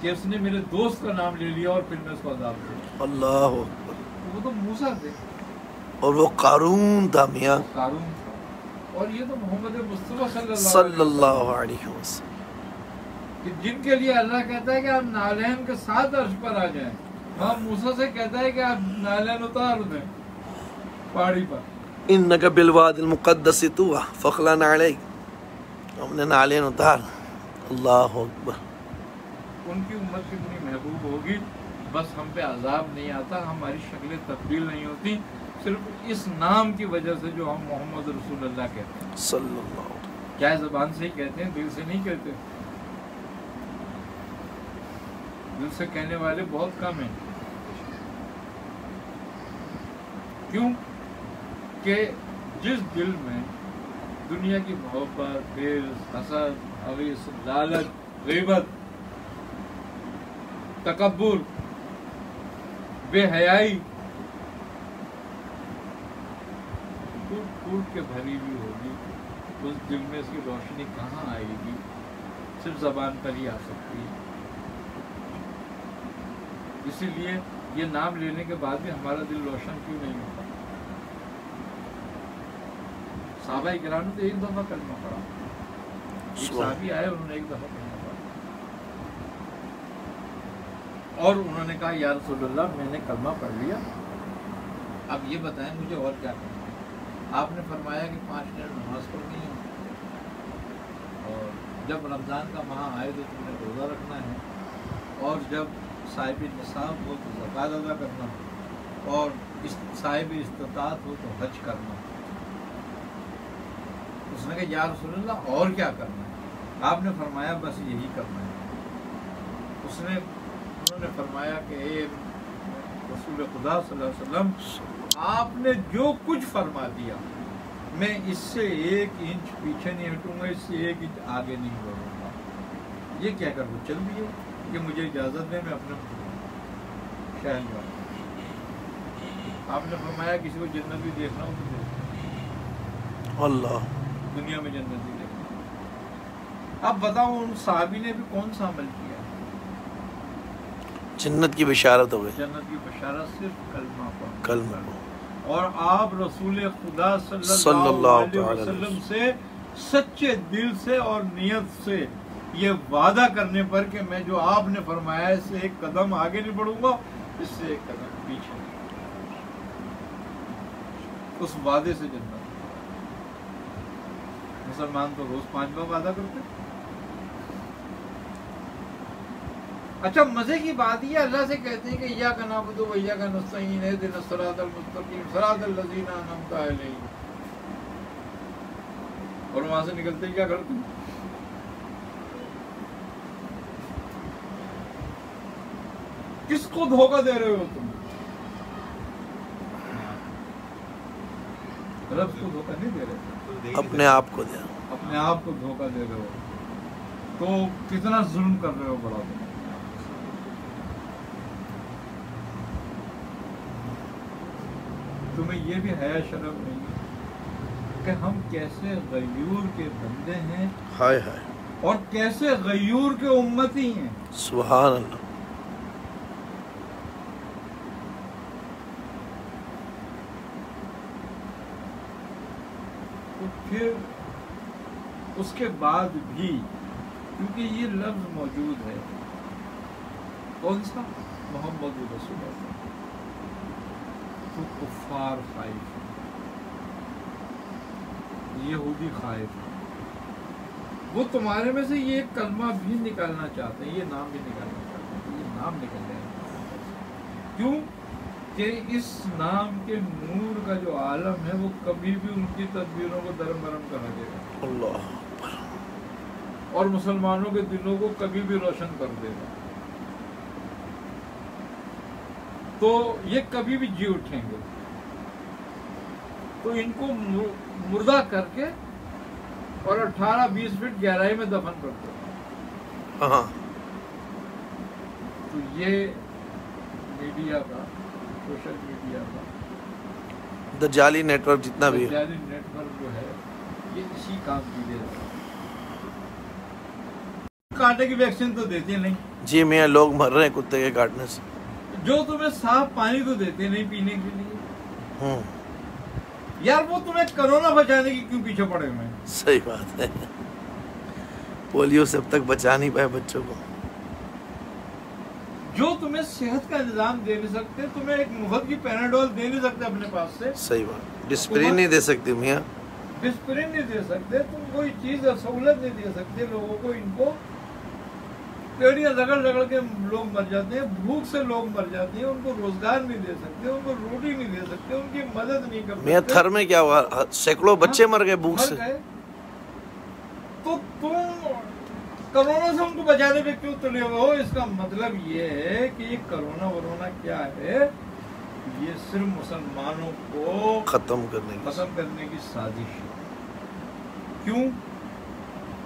कि उसने मेरे दोस्त का नाम ले लिया और फिर मैं उसको अजाब दिया। अल्लाह अकबर। वो तो मूसा थे। और वो कारून था मियाँ। कारून था। और ये तो मोहम्मद मुस्तफ़ा सल्लल्लाहु अलैहि वसल्लम। कि जिनके लिए अल्लाह कहता है कि आप नालैन के साथ अर्श पर आ जाएँ। वहाँ मूसा से कहता है कि आप नालैन उतार दें पहाड़ी पर। इन्नका बिलवादिल मुक़द्दस तुआ फखला अलैक। हमने नालेन उतार। अल्लाह अकबर। उनकी उम्मत कितनी महबूब होगी बस हम पे अजाब नहीं आता हमारी शक्लें तब्दील नहीं होती सिर्फ़ इस नाम की वजह से जो हम मोहम्मद रसूलुल्लाह कहते हैं। क्या जबान से ही कहते हैं दिल से नहीं कहते? दिल से कहने वाले बहुत कम हैं। क्यों? कि जिस दिल में दुनिया की मोहब्बत, दिल हसद अवीस लालच, गीबत, तकब्बुर, बेहयाई फूट फूट के भरी हुई होगी, उस दिल में इसकी रोशनी कहाँ आएगी? सिर्फ़ जबान पर ही आ सकती है। इसीलिए ये नाम लेने के बाद भी हमारा दिल रोशन क्यों नहीं होता? साहबा किराम ने तो एक दफ़ा कलमा पड़ा साहबी आए उन्होंने एक दफ़ा करना पड़ा और उन्होंने कहा या रसूलुल्लाह मैंने कलमा पढ़ लिया। अब ये बताएँ मुझे और क्या करना है? आपने फरमाया कि पाँच मिनट नमाज़ पढ़नी है। और जब रमज़ान का माह आए तो तुमने रोज़ा रखना है। और जब साहिब निसाब हो तो ज़कात अदा करना और इस साहिब इस्तात हो तो हज करना। उसने कहा, या रसूलुल्लाह, और क्या करना है? आपने फरमाया, बस यही करना है। उसने, उन्होंने फरमाया कि रसूल खुदा वसल्लम, आपने जो कुछ फरमा दिया, मैं इससे एक इंच पीछे नहीं हटूँगा, इससे एक इंच आगे नहीं बढ़ूँगा। ये कहकर वो चल दिए। कि मुझे इजाज़त दें मैं अपने शहर जाऊँ। आपने फरमाया किसी को जन्नत भी देखना हो तो देखो अल्लाह। दुनिया में जन्नत भी देखना। अब बताओ उन साहबी ने भी कौन सा अमल किया? जन्नत की बिशारत हो गई। जन्नत की बशारत सिर्फ़ कलमा पर। कल में और आप रसूल खुदा सल्लल्लाहु अलैहि वसल्लम। से सच्चे दिल से और नियत से ये वादा करने पर कि मैं जो आपने फरमाया, इससे एक कदम आगे नहीं बढ़ूँगा, इससे एक कदम पीछे उस वादे से जन्नत मुसलमान तो रोज पाँच बार वादा करते अच्छा मज़े की बात ये, अल्लाह से कहते हैं कि या का नाबुदु वैया का नस्तईन है दिन सरातल मुस्तकीम, सरातल लजीना अनअमता अलैहिम। और वहाँ से निकलते क्या करते हैं? किसको धोखा दे रहे हो तुम? रब को धोखा नहीं दे रहे। तो अपने आप को दिया अपने आप को धोखा दे रहे हो। तो कितना जुल्म कर रहे हो बड़ा तुम? तुम्हें ये भी हया शर्म नहीं है कि हम कैसे गयूर के बंदे हैं हाय हाय। और कैसे गयूर के उम्मती हैं। सुभान अल्लाह तो फिर उसके बाद भी, क्योंकि ये लफ्ज मौजूद है, कौन सा? मोहम्मद रसूल तो कुफार खाइफ यहूदी खाइफ वो तुम्हारे में से ये कलमा भी निकालना चाहते हैं, ये नाम भी निकालना चाहते हैं, ये नाम निकल जाएगा क्यों? कि इस नाम के नूर का जो आलम है वो कभी भी उनकी तदबीरों को दरम बरम करा देगा अल्लाह। और मुसलमानों के दिलों को कभी भी रोशन कर देगा तो ये कभी भी जी उठेंगे। तो इनको मुर्दा करके और 18-20 फीट गहराई में दफन कर दो। हाँ। तो ये मीडिया का सोशल मीडिया का दजाली नेटवर्क जितना भी वैज्ञानिक नेटवर्क जो है ये इसी काम के लिए। कांटे की वैक्सीन तो देते नहीं। जी मियाँ लोग मर रहे हैं कुत्ते के काटने से। जो तुम्हें साफ़ पानी तो देते नहीं पीने के लिए। हम्म। यार वो तुम्हें कोरोना बचाने की क्यों पीछे पड़े हुए सही बात है। पोलियो से अब तक बचा नहीं पाए बच्चों को। जो तुम्हें सेहत का निज़ाम दे नहीं सकते तुम्हें एक मुफ़्त की पैनाडोल दे नहीं सकते अपने पास से। सही बात। डिस्प्रिन नहीं दे सकती मियाँ। डिस्प्रिन नहीं दे सकते तुम कोई चीज़ सहूलत नहीं दे सकते लोगों को इनको पेड़ियाँ रगड़ रगड़ के लोग मर जाते हैं भूख से लोग मर जाते हैं उनको रोज़गार नहीं दे सकते उनको रोटी नहीं दे सकते उनकी मदद नहीं कर सकते। थर में क्या हुआ? सैकड़ों बच्चे मर गए भूख से। तो तुम कोरोना से उनको बचाने पे क्यों तुले हो इसका मतलब ये है कि ये कोरोना वरोना क्या है? ये सिर्फ़ मुसलमानों को खत्म करने की खत्म करने की साजिश है। क्यों?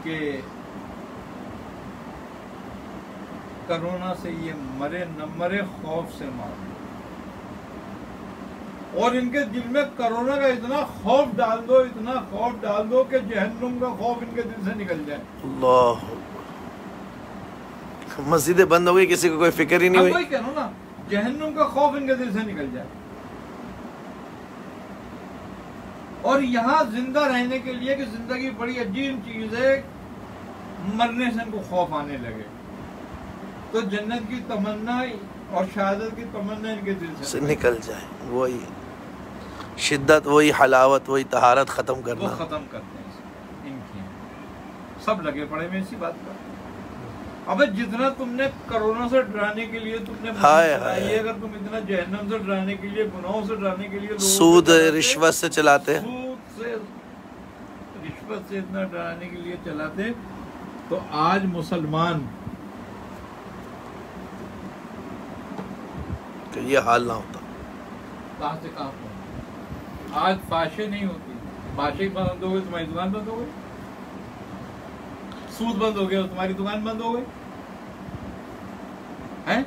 कि कोरोना से ये मरे न मरे खौफ से मार और इनके दिल में कोरोना का इतना खौफ डाल दो इतना खौफ डाल दो कि जहन्नुम का खौफ इनके दिल से निकल जाए। अल्लाह मस्जिदें बंद हो गई किसी को कोई फ़िक्र ही नहीं हुई। ना जहन्नुम का खौफ इनके दिल से निकल जाए। और यहाँ ज़िंदा रहने के लिए कि ज़िंदगी बड़ी अजीब चीज़ है मरने से इनको खौफ आने लगे। तो जन्नत की तमन्ना और शहादत की तमन्ना इनके दिल से से निकल जाए वही शिद्दत वही हलावत वही तहारत खत्म करना। खत्म करते हैं इनकी। सब लगे पड़े में इसी बात पर। अबे जितना तुमने कोरोना से डराने के लिए तुमने हाय, हाय। अगर तुम इतना जहनम से डराने के लिए गुनाहों से डराने के लिए सूद रिश्वत से चलाते। सूद से रिश्वत से इतना डराने के लिए चलाते तो आज मुसलमान कि ये हाल ना होता। कहाँ से कहाँ आज फाशे नहीं होती। फाशे बंद हो गई तुम्हारी दुकान बंद हो गई। सूद बंद हो गया तो तुम्हारी दुकान बंद हो गई। हैं?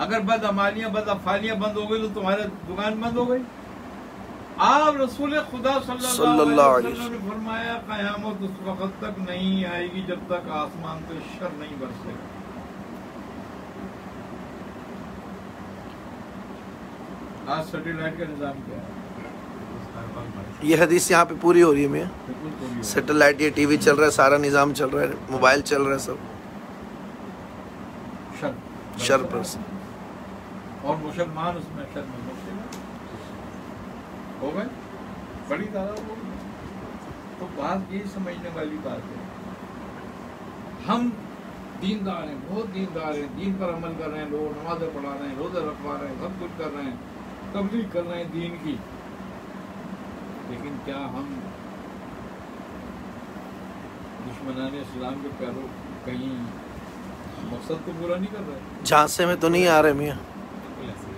अगर बद अमालियाँ बद अफालियाँ बंद हो गई तो तुम्हारे दुकान बंद हो गई। आप रसूल खुदा सल्लल्लाहु अलैहि वसल्लम ने फरमाया कयामत उस वक्त तक नहीं आएगी जब तक आसमान पे शर नहीं बरसेगा आज सैटेलाइट का निज़ाम क्या है? ये हदीस यहाँ पे पूरी हो रही है मैं सेटेलाइट ये टीवी चल रहा है सारा निज़ाम चल रहा है मोबाइल चल रहा है सब। शर पर से और मुसलमान उसमें शर में मुबतला हो। गए? बड़ी तादाद हो तो बात ये समझने वाली बात है। हम दीनदार हैं, बहुत दीनदार हैं। दीन पर अमल कर रहे हैं लोग, नमाजें पढ़ा रहे हैं, रोज़े रखवा रहे हैं, सब कुछ कर रहे हैं, तबलीग कर रहे हैं दीन की। लेकिन क्या हम दुश्मनान इस्लाम के पैरों कहीं मकसद को पूरा नहीं कर रहे झांसे में तो नहीं आ रहे मियाँ।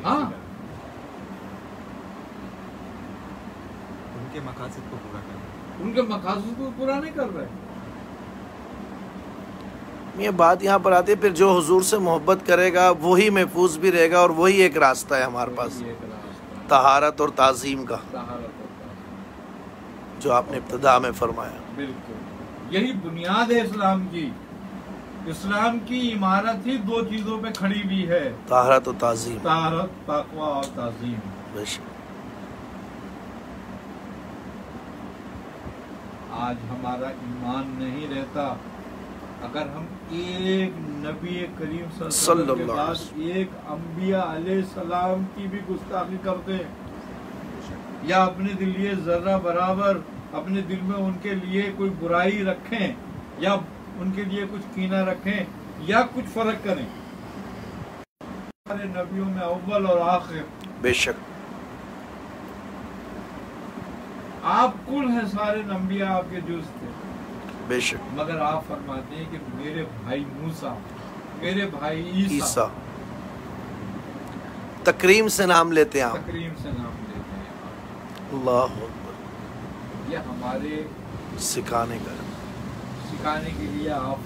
हाँ। उनके मकासद को पूरा करना उनके मकासद को पूरा नहीं कर रहे? ये बात यहाँ पर आती है फिर जो हुजूर से मोहब्बत करेगा वही महफूज भी रहेगा और वही एक रास्ता है हमारे पास। तहारत और ताजीम का। जो आपने इब्तदा में फरमाया। बिल्कुल। यही बुनियाद है इस्लाम की। इस्लाम की इमारत ही दो चीज़ों पे खड़ी हुई है। तहारत और ताजीम। तारत ताकवा और ताजीम। आज हमारा ईमान नहीं रहता। अगर हम एक नबी करीम सल्लल्लाहु के एक अम्बिया सलाम की भी गुस्ताखी करते हैं या अपने दिल लिए जर्रा बराबर अपने दिल में उनके लिए कोई बुराई रखें या उनके लिए कुछ कीना रखें या कुछ फ़र्क करें। सारे नबियों में अव्वल और आखिर। बेशक। आप कुल हैं सारे नंबिया आपके जुज थे। बेशक। मगर आप फरमाते हैं कि मेरे भाई मूसा मेरे भाई ईसा। ईसा। तकरीम से नाम लेते हैं आप। तकरीम से नाम लेते हैं अल्लाह ये हमारे सिखाने का। सिखाने के लिए आप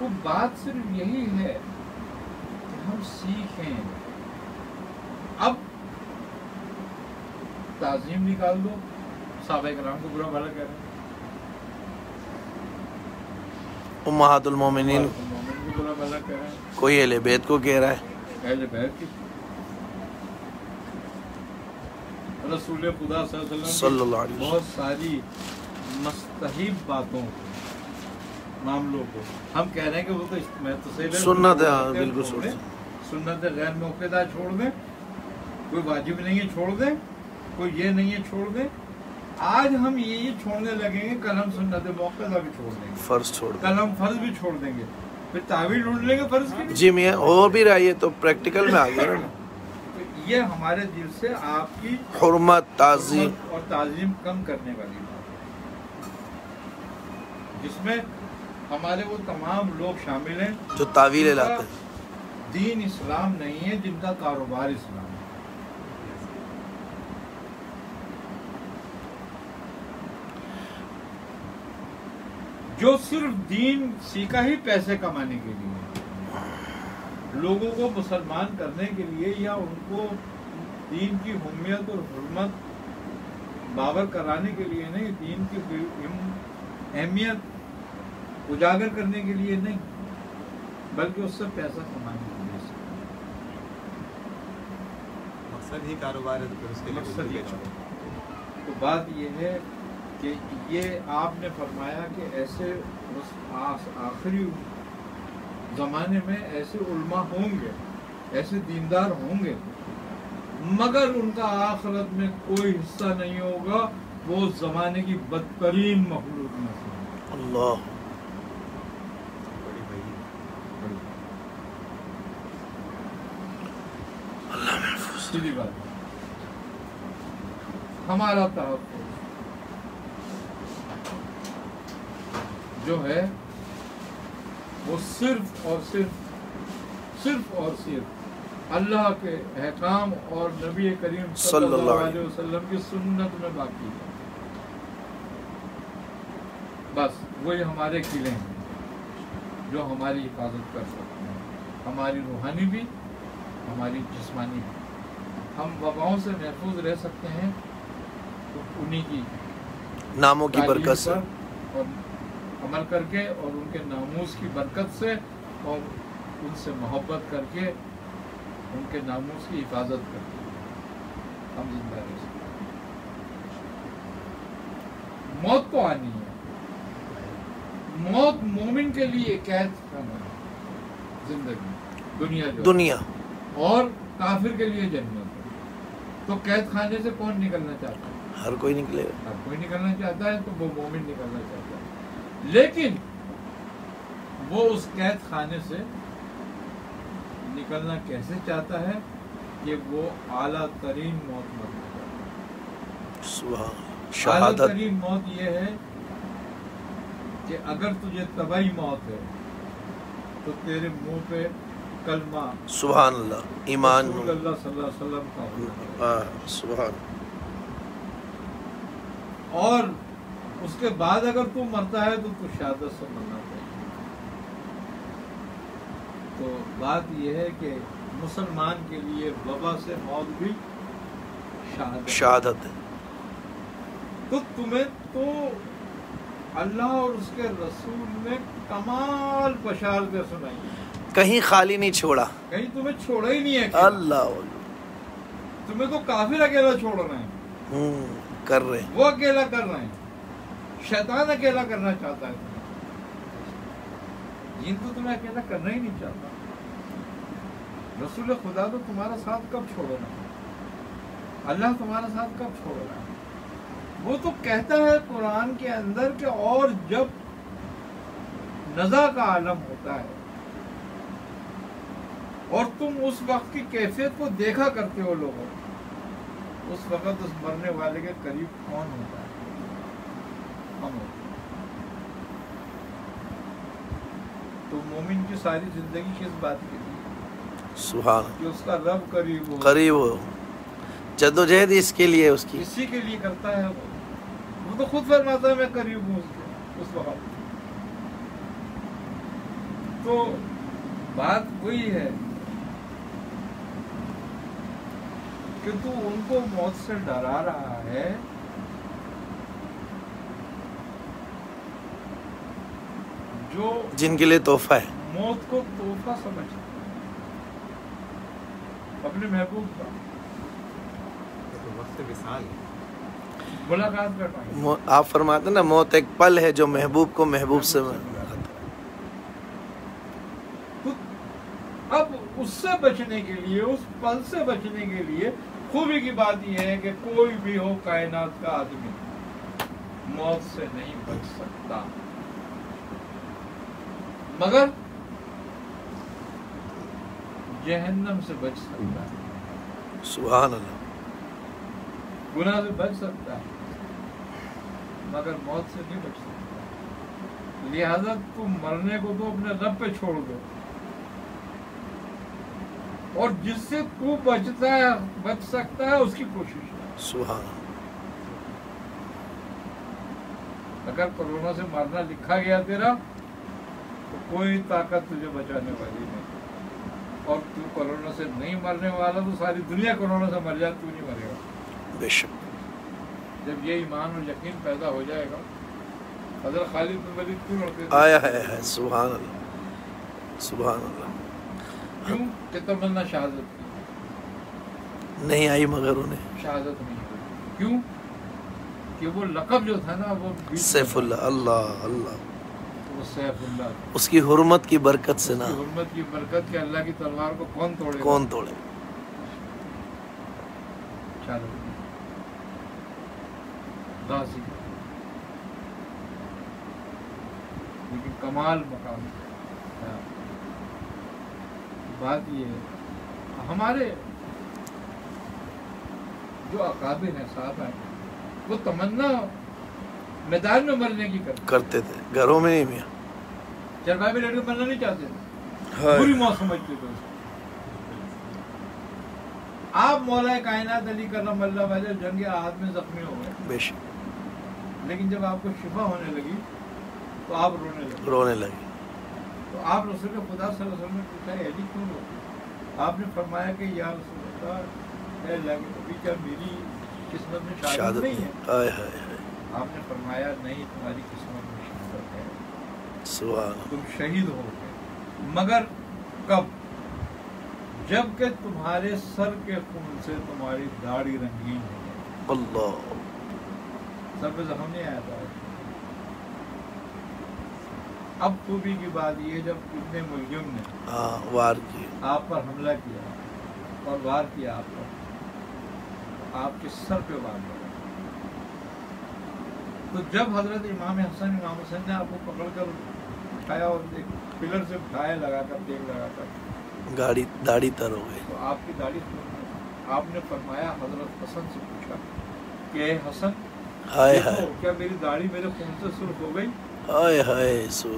रहे बात सिर्फ़ यही है कि हम सीखें। अब ताजीम निकाल दो साहब कराम को बुरा भला कह रहे हैं उम्महातुल मोमिनीन मोमिन को बुरा भला रहे हैं कोई अहले बैत को कह रहा है? पहले बैठ की रसूल खुदा बहुत सारी मस्तहिब बातों मामलों को। हम कह रहे हैं कि वो तो मैं तो सही सुन्नत है, बिल्कुल दें, सुन्नत। गैर मौकेदार छोड़ दें। कोई वाजिब नहीं है छोड़ दें। कोई ये नहीं है छोड़ दें। आज हम ये ये छोड़ने लगेंगे कल हम सुन्नत मौका भी छोड़ देंगे। फ़र्ज़ छोड़ कल हम फ़र्ज़ भी छोड़ देंगे। फिर तावील ढूंढ लेंगे फ़र्ज़। जी मियाँ हो भी रहा ये तो प्रैक्टिकल में आ गया ये हमारे दिल से आपकी हुर्मत ताजीम। और ताजीम कम करने वाली बात है। जिसमें हमारे वो तमाम लोग शामिल हैं जो तावीले लाते हैं। दीन इस्लाम नहीं है जिनका कारोबार इस्लाम है। जो सिर्फ़ दीन सीखा ही पैसे कमाने के लिए। लोगों को मुसलमान करने के लिए या उनको दीन की हुमियत और हरमत बाबर कराने के लिए नहीं दीन की अहमियत उजागर करने के लिए नहीं बल्कि उससे पैसा कमाने के लिए मकसद ही कारोबार है तो उसके लिए मकसद बेचो। तो बात यह है कि ये आपने फरमाया कि ऐसे उस आखिरी जमाने में ऐसे उल्मा होंगे ऐसे दीनदार होंगे मगर उनका आखिरत में कोई हिस्सा नहीं होगा वो जमाने की बदतरीन मखलूक में से अल्लाह। सीधी बात। हमारा तहफ़्फ़ुज़ जो है वो सिर्फ़ और सिर्फ़ सिर्फ़ और सिर्फ़ अल्लाह के अहकाम और नबी करीम वसल्लम की सुन्नत में बाकी है। बस वही हमारे किले हैं जो हमारी हिफाजत कर सकते हैं। हमारी रूहानी भी हमारी जिस्मानी भी। हम वबाओं से महफूज रह सकते हैं तो उन्हीं की नामों की बरकत से। और अमल करके और उनके नामूस की बरकत से और उनसे मोहब्बत करके उनके नामूस की हिफाजत करके। हम ज़िंदा रह सकते मौत को आनी है। मौत मोमिन के लिए कैद खाना है। ज़िंदगी दुनिया दुनिया। और काफिर के लिए जन्नत तो कैद खाने से कौन निकलना चाहता है? हर कोई निकलेगा। हर कोई निकलना चाहता है तो वो मोमिन निकलना चाहता है। लेकिन वो उस कैद खाने से निकलना कैसे चाहता है कि वो आला तरीन मौत मरना है आला तरीन मौत ये है कि अगर तुझे तबाही मौत है तो तेरे मुँह पे कलमा। सुबह अल्लाह ईमान अल्लाह का सुबह और उसके बाद अगर तू मरता है तो तू शहादत से मरना चाहिए तो बात यह है कि मुसलमान के लिए वबा से मौत भी शहादत है। शहादत है। तो तुम्हें तो अल्लाह और उसके रसूल ने कमाल बशारतें सुनाई। कहीं खाली नहीं छोड़ा। कहीं तुम्हें छोड़ा ही नहीं है अल्लाह। तुम्हें तो काफिर अकेला छोड़ रहे हैं। हम्म, कर रहे हैं। वो अकेला कर रहे हैं। शैतान अकेला करना चाहता है। जिन तो तुम्हें अकेला करना ही नहीं चाहता। रसूल खुदा तो तुम्हारा साथ कब छोड़ रहा है अल्लाह तुम्हारा साथ कब छोड़ रहा है वो तो कहता है कुरान के अंदर के और जब नजा का आलम होता है, और तुम उस वक्त की कैफियत को देखा करते हो लोगों, उस वक्त उस मरने वाले के करीब कौन होते हैं। तो मोमिन की सारी ज़िंदगी किस बात के सुबह कि उसका रब करीब हो। करीब हो। जद्दोजहद इसके लिए उसकी। इसी के लिए करता है वो। वो तो खुद फरमाता है मैं करीब हूँ उसके उस वक्त। तो बात वही है कि तू उनको मौत से डरा रहा है जो जिनके लिए तोहफा है। मौत को तोहफा समझते हैं। अपने महबूब का। तो विशाल मुलाकात कर आप फरमाते ना मौत एक पल है जो महबूब को महबूब से अब उससे बचने के लिए उस पल से बचने के लिए खूबी की बात यह है कि कोई भी हो कायनात का आदमी मौत से नहीं बच सकता। मगर जहन्नम से बच सकता है। अल्लाह गुनाह से बच सकता है मगर मौत से नहीं बच सकता। लिहाजा तुम मरने को तो अपने रब पे छोड़ दो। और जिससे तू बचता है बच सकता है उसकी कोशिश अगर कोरोना से मरना लिखा गया तेरा कोई ताकत तुझे बचाने वाली नहीं। और तू कोरोना से नहीं मरने वाला तो सारी दुनिया कोरोना से मर जाए तू नहीं मरेगा। बेशक। जब ये ईमान और यकीन पैदा हो जाएगा हज़रत खालिद बिन वलीद क्यों लड़ते आया है, है सुभान अल्लाह सुभान अल्लाह क्यों? कि तमन्ना शहादत की। नहीं आई मगर उन्हें। शहादत नहीं क्यों? कि वो लकब जो था ना वो। सैफुल्लाह अल्लाह अल्लाह। उसकी हुर्मत की बरकत से ना। हुर्मत की बरकत के अल्लाह की तलवार को कौन तोड़ेगा? कौन तोड़े? लेकिन कमाल मकाम। बात ये है हमारे जो अकाबिर हैं साहब हैं वो तमन्ना मैदान में मरने की करते करते थे। घरों में नहीं मियाँ। चरपाई में लेट मरना नहीं चाहते थे। हाय बुरी मौत समझते थे। आप मौला कायनात अली करम अल्लाह वाले जंग आहद में जख्मी हो गए। लेकिन जब आपको शिफा होने लगी तो आप रोने लगे। रोने लगे। तो आप रसूल के खुदा ने पूछा है जी क्यों रोते आपने फरमाया कि या रसूल अल्लाह है अभी क्या मेरी किस्मत में शादी नहीं है। हाय हाय आपने फरमाया नहीं तुम्हारी किस्मत में शहादत है। तुम शहीद हो गए। मगर कब? जबकि तुम्हारे सर के खून से तुम्हारी दाढ़ी रंगीन हो अल्लाह। सर पे जख्म नहीं आया था। अब खूबी की बात ये जब इतने मुलजिम ने हाँ वार की। आप पर हमला किया और वार किया आप पर तो आपके सर पे वार किया। तो जब हज़रत इमाम हसन इमाम हुसैन ने आपको पकड़कर उठाया और एक पिलर से उठाया लगाकर तेल लगाकर गाड़ी दाढ़ी तर हो गई। तो आपकी दाढ़ी आपने फरमाया हज़रत हसन से पूछा कि हसन हाय हाय। क्या मेरी दाढ़ी मेरे खून से सुर्ख हो गई? हाय हाय सु।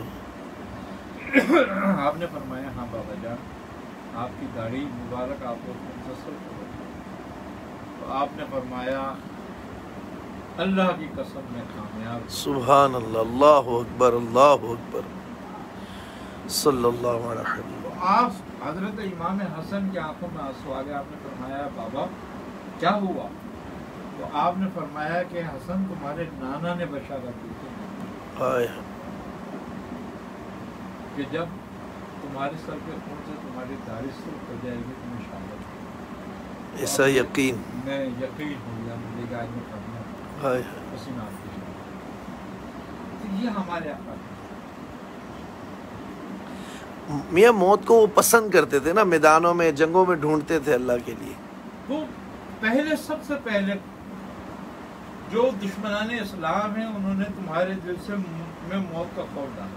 आपने फरमाया हाँ बाबा जान आपकी दाढ़ी मुबारक आपको खून से सुर्ख हो गई। तो आपने फरमाया अल्लाह की कसम में कामयाब। सुभान अल्लाह अल्लाह अकबर अल्लाह अकबर। सल्लल्लाहु अलैहि वसल्लम। तो आप हज़रत इमाम हसन की आँखों में आँसू आ गए आपने फरमाया बाबा क्या हुआ? तो आपने फरमाया कि हसन तुम्हारे नाना ने बशारत दी थी। कि जब तुम्हारे सर के खून से तुम्हारी सुर्ख हो जाएगी तुम्हें शामिल ऐसा यकीन। मैं यकीन हो गया मुझे आज में पसीना तो मौत को वो पसंद करते थे ना, मैदानों में, जंगों में ढूंढते थे अल्लाह के लिए। वो पहले, सबसे पहले जो दुश्मनान इस्लाम है, उन्होंने तुम्हारे दिल से में मौत का खौफ डाला।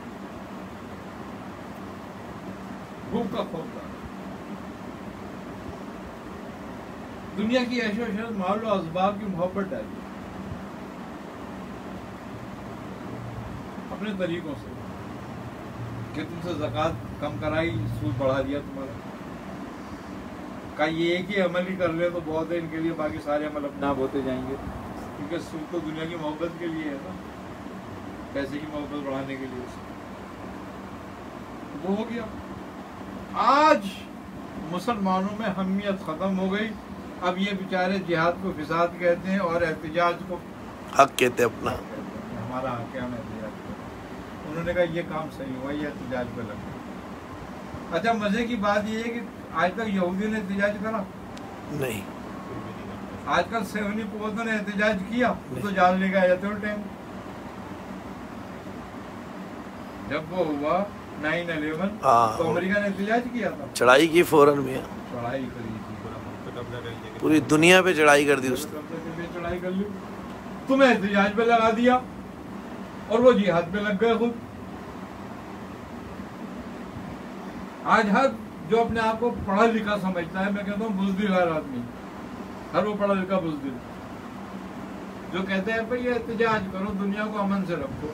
भूख का खौफ डाला। दुनिया की ऐशो शरत माल और असबाब की मोहब्बत डाली। अपने तरीकों से कि तुमसे जक़ात कम कराई सूद बढ़ा दिया तुम्हारा। का ये एक ही अमल ही कर ले तो बहुत है इनके लिए बाकी सारे अमल अपना। आप होते जाएँगे। क्योंकि सूद तो दुनिया की मोहब्बत के लिए है ना पैसे की मोहब्बत बढ़ाने के लिए। वो हो गया। आज मुसलमानों में हमियत खत्म हो गई। अब ये बेचारे जिहाद को फिसाद कहते हैं और एहतजाज को हक कहते अपना। हमारा हक है उन्होंने कहा ये काम सही हुआ ये एहतजाज पे लग। अच्छा मज़े की बात ये है कि आज तक यहूदियों ने एहतजाज करा? नहीं। आजकल सेवनी कुतों ने एहतजाज किया तो जान लेके आ जाते हो टाइम जब वो हुआ नाइन अलेवन हाँ। तो अमेरिका ने एहतजाज किया था। चढ़ाई की फ़ौरन मियाँ चढ़ाई करी थी। पूरा कि- पूरी दुनिया पे चढ़ाई कर दी उसने। के चढ़ाई कर ली। तुम्हें एहतजाज पे लगा दिया। और वो जिहाद में लग गए खुद। आज हर जो अपने आप को पढ़ा लिखा समझता है मैं कहता हूँ बुजदिल हर आदमी। हर वो पढ़ा लिखा बुजदिल। जो कहते हैं भाई ये एहतजाज करो दुनिया को अमन से रखो।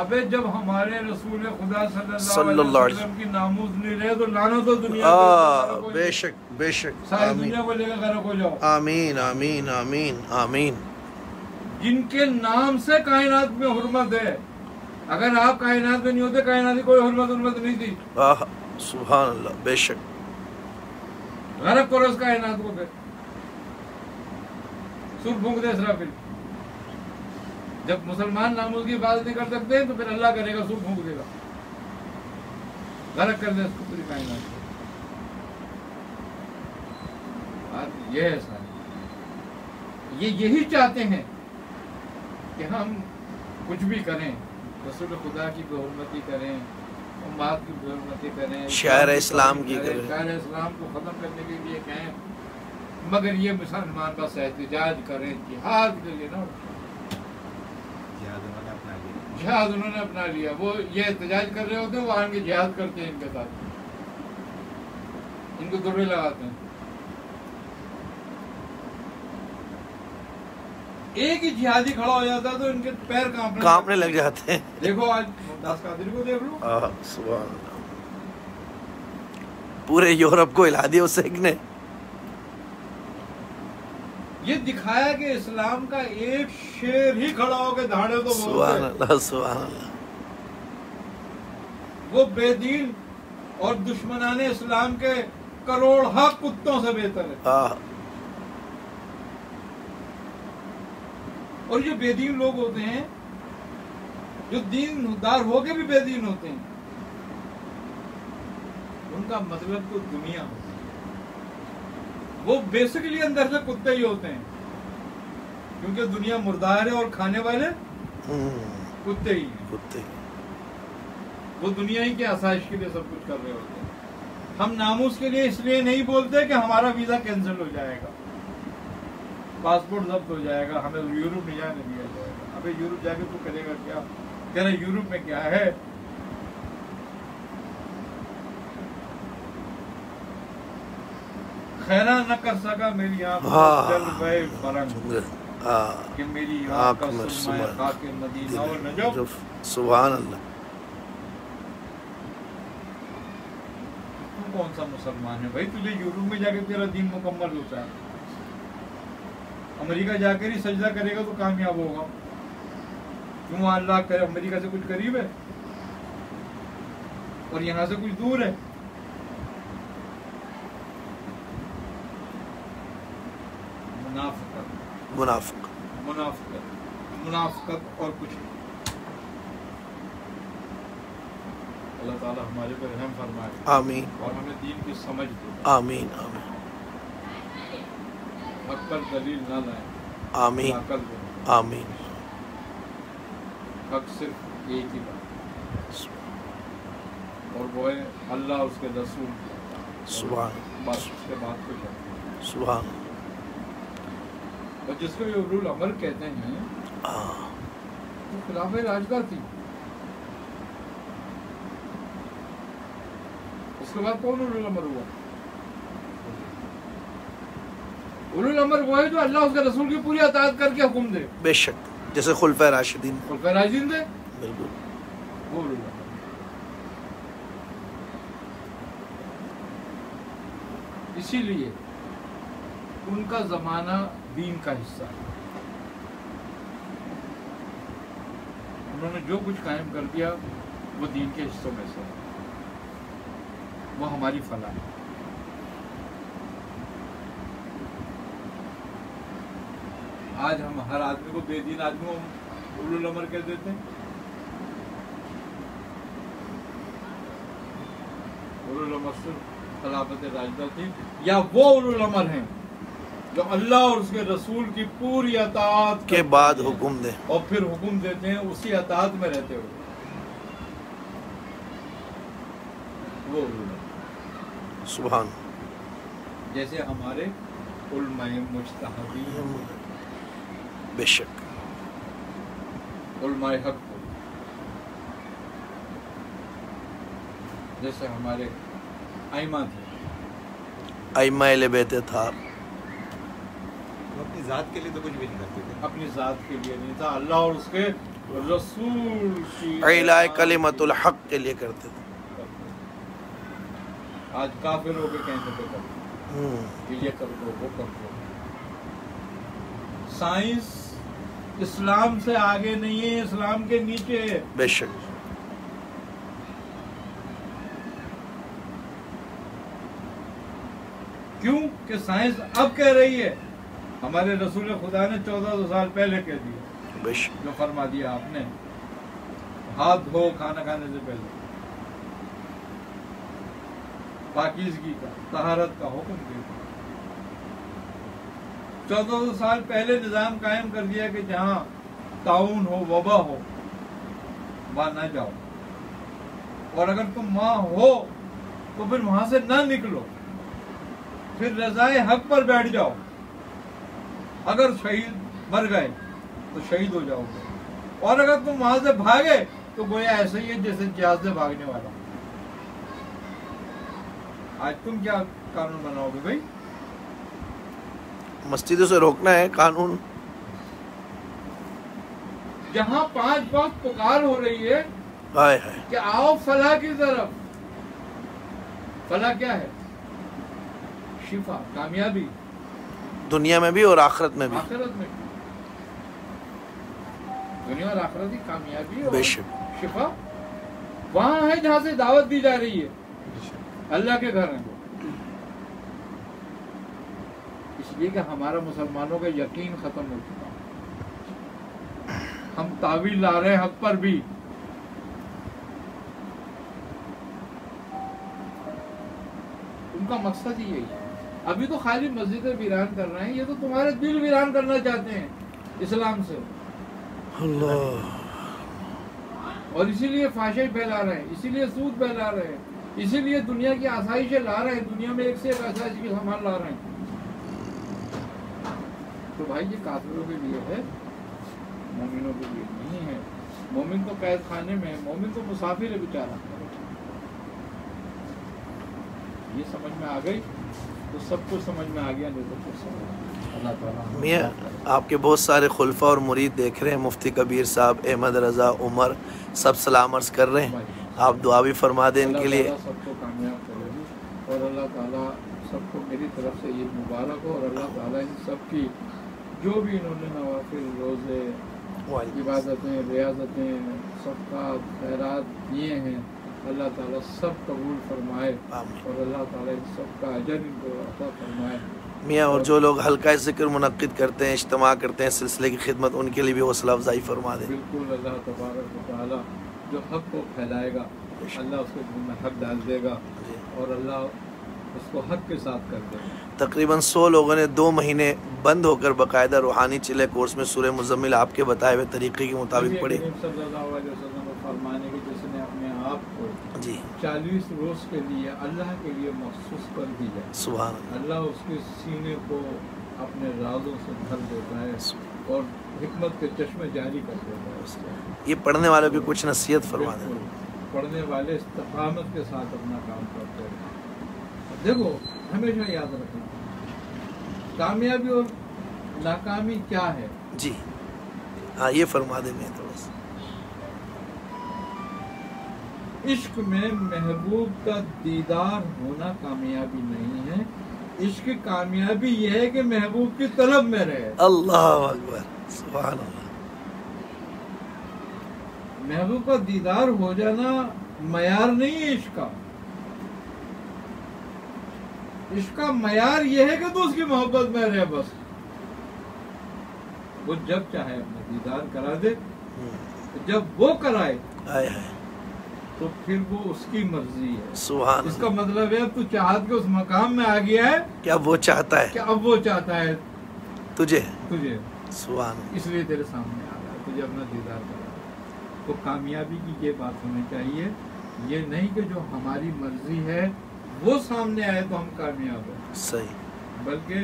अबे जब हमारे रसूल खुदा सल्लल्लाहु की नामूज नहीं रहे तो लाना तो दुनिया आ, बेशक बेशक सारी दुनिया को लेकर गर्क हो जाओ। आमीन आमीन आमीन आमीन। जिनके नाम से कायनात में हुर्मत है। अगर आप कायनात में नहीं होते कायनात की कोई हुर्मत हुर्मत नहीं थी सुबह अल्लाह बेशक। गरक करो उस कायनात को फिर। सुर फूंक दे इसराफिल जब मुसलमान नामूज की बात नहीं कर सकते तो फिर अल्लाह करेगा सुर फूंक देगा। गरक कर दे इसको पूरी कायनात को। बात ये है सारी। ये यही चाहते हैं कि हम कुछ भी करें रसूल खुदा की बेहरमती करें उम्माद की बेहरमती करें शायर इस्लाम की करें। शायर इस्लाम को ख़त्म करने के लिए कहें मगर ये मुसलमान बस एहतजाज करें जिहाद के लिए ना। जिहाद उन्होंने अपना लिया। जिहाद उन्होंने अपना लिया। वो ये एहतजाज कर रहे होते हैं वो आगे जिहाद करते हैं इनके साथ। इनको दुर्बे लगाते हैं। एक ही जिहादी खड़ा हो जाता है तो इनके पैर कांपने कांपने लग जाते। हैं देखो आज मुमताज़ कादरी को देख लो। सुभान पूरे यूरोप को हिला दिया उस एक ने। ये दिखाया कि इस्लाम का एक शेर ही खड़ा होकर धाड़े तो अल्लाह सुभान अल्लाह। वो बेदीन और दुश्मनाने इस्लाम के करोड़ कुत्तों से बेहतर है। और जो बेदीन लोग होते हैं जो दीनदार होके भी बेदीन होते हैं। उनका मतलब तो दुनिया होती है। वो बेसिकली अंदर से कुत्ते ही होते हैं क्योंकि दुनिया मुर्दार है और खाने वाले हम्म, कुत्ते ही हैं। कुत्ते वो दुनिया ही के आसाइश के लिए सब कुछ कर रहे होते हैं। हम नामूस के लिए इसलिए नहीं बोलते कि हमारा वीज़ा कैंसिल हो जाएगा। पासपोर्ट जब्त हो जाएगा हमें यूरोप नहीं जाने दिया जाएगा। अबे यूरोप जाके तू करेगा क्या? कह रहे यूरोप में क्या है? खैरा न कर सका मेरी आँख। जल गए फरंग कि मेरी आँख का में सुरमाए खाके मदीना और नजफ सुभान अल्लाह तू कौन सा मुसलमान है भाई? तुझे यूरोप में जाके तेरा दिन मुकम्मल होता है। अमेरिका जाकर ही सजदा करेगा तो कामयाब होगा। क्यों अल्लाह करे? अमेरिका से कुछ करीब है? और यहाँ से कुछ दूर है? मुनाफिकत मुनाफिक। मुनाफिकत मुनाफिकत और कुछ नहीं। अल्लाह ताला हमारे पर रहम फरमाए। आमीन। और हमें दीन की समझ दे। आमीन आमीन। हक पर दलील न लाए। आमीन। आमीन। हक सिर्फ़ एक ही बात। और वो है अल्लाह उसके रसूल सुभान। बस उसके बाद कुछ सुभान। और जिसको ये उलूल अमर कहते हैं तो खिलाफ राजगा थी उसके बाद कौन उलूल अमर हुआ? उलूल अमर वो है जो अल्लाह उसके रसूल की पूरी अतात करके हुक्म दे। बेशक जैसे खुलफा राशिदीन। खुलफा राशिदीन दे? बिल्कुल। वो इसीलिए उनका जमाना दीन का हिस्सा है। उन्होंने जो कुछ कायम कर दिया वो दीन के हिस्सों में से है। वो हमारी फला है। आज हम हर आदमी को बेदीन आदमी को उलुल अमर कह देते हैं। उलुल अमर सिर्फ़ खिलाफत राजदा थी या वो उलुल अमर हैं जो अल्लाह और उसके रसूल की पूरी अतात के बाद हुक्म दे। और फिर हुक्म देते हैं उसी अतात में रहते हुए। वो। सुभान। जैसे हमारे उलमाए मुजतहदी बेशक। हक जैसे हमारे आईमा थे। था। अपनी ज़ात के लिए तो कुछ भी नहीं करते थे। अपनी ज़ात के लिए नहीं था। अल्लाह और उसके रसूल कलिमतुल हक के लिए करते थे। आज काफिर तो हम्म। हो कर ये कर दो वो कर दो साइंस इस्लाम से आगे नहीं है इस्लाम के नीचे है। बेशक। क्यों? कि साइंस अब कह रही है हमारे रसूल खुदा ने चौदह सौ साल पहले कह दिया। बेशक। जो फरमा दिया आपने हाथ धो खाना खाने से पहले। पाकिजगी का तहारत का हुक्म दिया चौदह सौ साल पहले निज़ाम कायम कर दिया कि जहाँ ताउन हो, वबा हो, वहाँ न जाओ। और अगर तुम वहाँ हो तो फिर वहाँ से न निकलो। फिर रजाए हक पर बैठ जाओ। अगर शहीद मर गए तो शहीद हो जाओगे। और अगर तुम वहाँ से भागे तो गोया ऐसा ही है जैसे जहाज़ से भागने वाला। आज तुम क्या कानून बनाओगे भाई? मस्जिदों से रोकना है कानून। जहाँ पाँच वक्त पुकार हो रही है हाय हाय। कि आओ फलाह की तरफ़। फलाह क्या है? शिफा कामयाबी। दुनिया में भी और आखिरत में भी। आखिरत में। दुनिया और आखिरत की कामयाबी और बेशक। शिफा। वहाँ है जहाँ से दावत दी जा रही है। अल्लाह के घर हैं। इसलिए कि हमारा मुसलमानों का यकीन खत्म हो चुका हम तावील ला रहे हैं हक पर भी। उनका मकसद ही यही है। अभी तो खाली मस्जिदें वीरान कर रहे हैं ये तो तुम्हारे दिल वीरान करना चाहते हैं इस्लाम से। अल्लाह। और इसीलिए फाशे फैला रहे हैं इसीलिए सूद फैला रहे हैं इसीलिए दुनिया की आसाइशें ला रहे हैं दुनिया में एक से एक आसाइश की सामान ला रहे हैं। तो भाई ये काफिरों के लिए है। मोमिनों के लिए नहीं है। मोमिन तो कैद खाने में है मोमिन तो मुसाफिर है बेचारा। ये समझ में आ गई? तो सब कुछ समझ में आ गया नहीं तो कुछ समझ मियाँ आपके बहुत सारे खुलफा और मुरीद देख रहे हैं। मुफ्ती कबीर साहब अहमद रज़ा उमर सब सलाम अर्ज़ कर रहे हैं। आप दुआ भी फरमा दें इनके लिए। सबको कामयाब करेगी और अल्लाह ताला सबको मेरी तरफ़ से ईद मुबारक हो। और अल्लाह ताला इन सब की जो भी इन्होंने नवाफिल रोज़े इबादतें रियाजतें सबका खैरात दिए हैं अल्लाह ताला सब कबूल फरमाए और अल्लाह ताला इन सब का अजर इनको अता फरमाए। मियाँ और जो लोग हल्का ज़िक्र मुनद करते हैं इज्तमा करते हैं सिलसिले की खिदमत उनके लिए भी हौसला अफजाई फरमा दें। बिल्कुल अल्लाह तबारक जो हक को फैलाएगा अल्लाह उसके में हक डाल देगा और अल्लाह उसको हक के साथ कर देगा। तकरीबन सौ लोगों ने दो महीने बंद होकर बाकायदा रूहानी चिले कोर्स में सूर्य मुजम्मिल आपके बताए हुए तरीके के मुताबिक पढ़ी। जी चालीस रोज के लिए अल्लाह के लिए मखसूस कर दिया। सुबह अल्लाह। उसके सीने को अपने राजों से भर देता है और हिकमत के चश्मे जारी कर देता है ये पढ़ने वालों की कुछ नसीहत फरमा दें। पढ़ने वाले इस्तकामत के साथ अपना काम करते हैं। देखो हमेशा याद रखना। कामयाबी और नाकामी क्या है? जी। हाँ ये फरमा दें मैं थोड़ा सा। इश्क में महबूब का दीदार होना कामयाबी नहीं है। इश्क कामयाबी यह है कि महबूब की तलब में रहे। अल्लाह अकबर अल्लाह महबूब का दीदार हो जाना मयार नहीं है इश्क का। इश्क का मयार यह है कि तो उसकी मोहब्बत में रहे बस। वो जब चाहे अपना दीदार करा दे हम्म, जब वो कराए तो फिर वो उसकी मर्ज़ी है। सुबह इसका मतलब है तू चाहत के उस मकाम में आ गया है। क्या वो चाहता है? कि अब वो चाहता है? तुझे? तुझे। सुबह इसलिए तेरे सामने आ रहा है तुझे अपना दीदार करा तो कामयाबी की ये बात होनी चाहिए ये नहीं कि जो हमारी मर्ज़ी है वो सामने आए तो हम कामयाब हैं। सही। बल्कि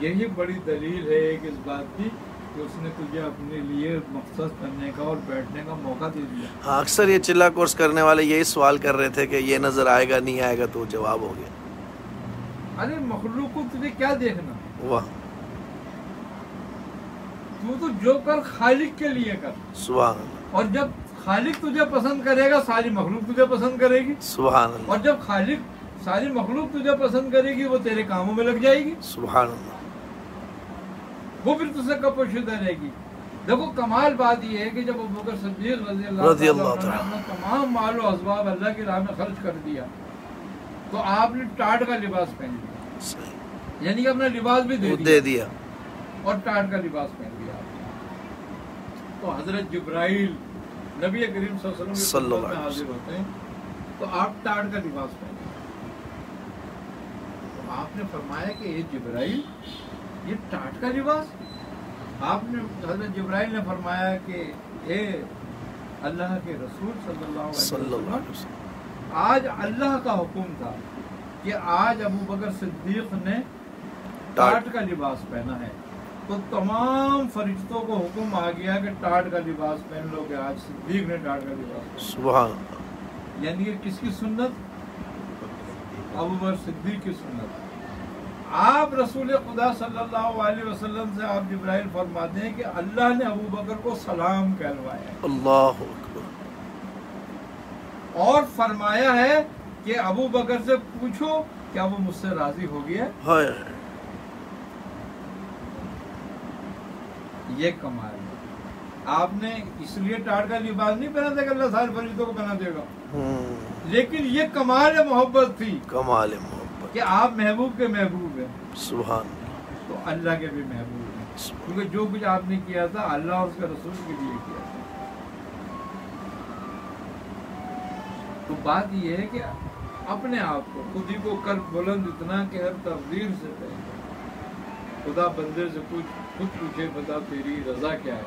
यही बड़ी दलील है एक इस बात की कि उसने तुझे अपने लिए मकसद करने का और बैठने का मौका दे दिया। हाँ अक्सर ये चिल्ला कोर्स करने वाले यही सवाल कर रहे थे कि ये नज़र आएगा नहीं आएगा तो जवाब हो गया। अरे मखलूक को तुझे क्या देखना? वाह। तू तो जो कर खालिक के लिए कर। सुबह और जब खालिक तुझे पसंद करेगा सारी मखलूक तुझे पसंद करेगी। सुबह और जब खालिक सारी मखलूक तुझे पसंद करेगी वो तेरे कामों में लग जाएगी। सुबह वो फिर तुझसे कब पोशीदा रहेगी? देखो कमाल बात ये है कि जब अबू बकर रज़ी अल्लाह अपना तमाम माल असबाब अल्लाह की राह में खर्च कर दिया तो आपने टाट का लिबास पहन लिया। यानी कि अपना लिबास भी दे दे दिया। और टाट का लिबास पहन लिया तो हज़रत जिब्राइल नबी करीम सल्लल्लाहु अलैहि वसल्लम में हाजिर होते हैं तो आप टाट का लिबास पहने आपने फरमाया कि ये जिब्राइल ये टाट का लिबास? आपने हज़रत जिब्राइल ने फरमाया कि ए अल्लाह के रसूल सल्लल्लाहु अलैहि वसल्लम आज अल्लाह का हुक्म था कि आज अबू बकर सिद्दीक ने टाट। का लिबास पहना है। तो तमाम फरिश्तों को हुक्म आ गया कि टाट का लिबास पहन लो कि आज सिद्दीक ने टाट का लिबास। सुबह यानी कि किसकी सुन्नत? अबू बकर सिद्दीक की सुन्नत। आप रसूल खुदा सल्लल्लाहु अलैहि वसल्लम से आप जिब्राइल फरमाते हैं कि अल्लाह ने अबू बकर को सलाम कहलवाया अल्लाह और फरमाया है कि अबू बकर से पूछो क्या वो मुझसे राज़ी हो गया? है? ये कमाल है। आपने इसलिए टाट का लिबास नहीं पहना था कि अल्लाह सारे फरिश्तों को पहना देगा? हम्म, लेकिन ये कमाल है मोहब्बत थी। कमाल मोहब्बत। कि आप महबूब के महबूब हैं। सुबह तो अल्लाह के भी महबूब हैं। क्योंकि जो कुछ आपने किया था अल्लाह और उसके रसूल के लिए किया था। तो बात यह है कि अपने आप को खुद ही को कर बुलंद इतना कि हर तकदीर से पहले खुदा बंदे से पूछ खुद पूछे बता तेरी रजा क्या है?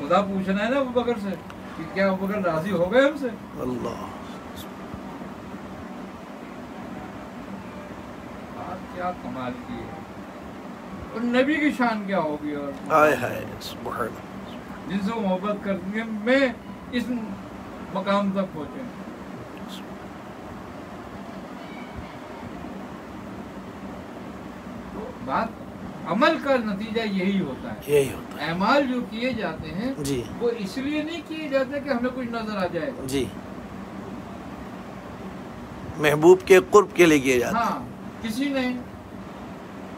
खुदा पूछना है ना अबू बकर से कि क्या अबू बकर राज़ी हो गए हमसे? अल्लाह आप क्या कमाल की है। और नबी की शान क्या होगी और हाय जिनसे मोहब्बत करती है मैं इस मकाम तक पहुँचे। तो बात अमल का नतीजा यही होता है। यही होता है। अमाल जो किए जाते हैं जी। वो इसलिए नहीं किए जाते कि हमें कुछ नज़र आ जाए। जी। महबूब के कुर्ब के लिए किए जाते हैं। हाँ किसी ने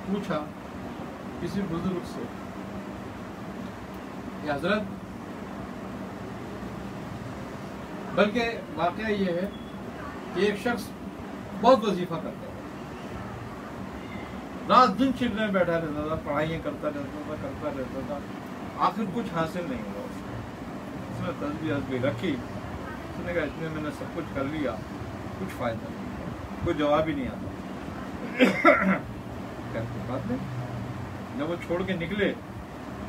पूछा किसी बुज़ुर्ग से हज़रत, बल्कि वाकया ये है कि एक शख्स बहुत वजीफा करता है। रात दिन में बैठा रहता था, पढ़ाइयाँ करता रहता था, करता रहता था, आखिर कुछ हासिल नहीं हुआ उसने तस्वीर हसबी रखी। उसने कहा, इतने मैंने सब कुछ कर लिया, कुछ फ़ायदा नहीं कोई जवाब ही नहीं आता। कहते बात नहीं। जब वो छोड़ के निकले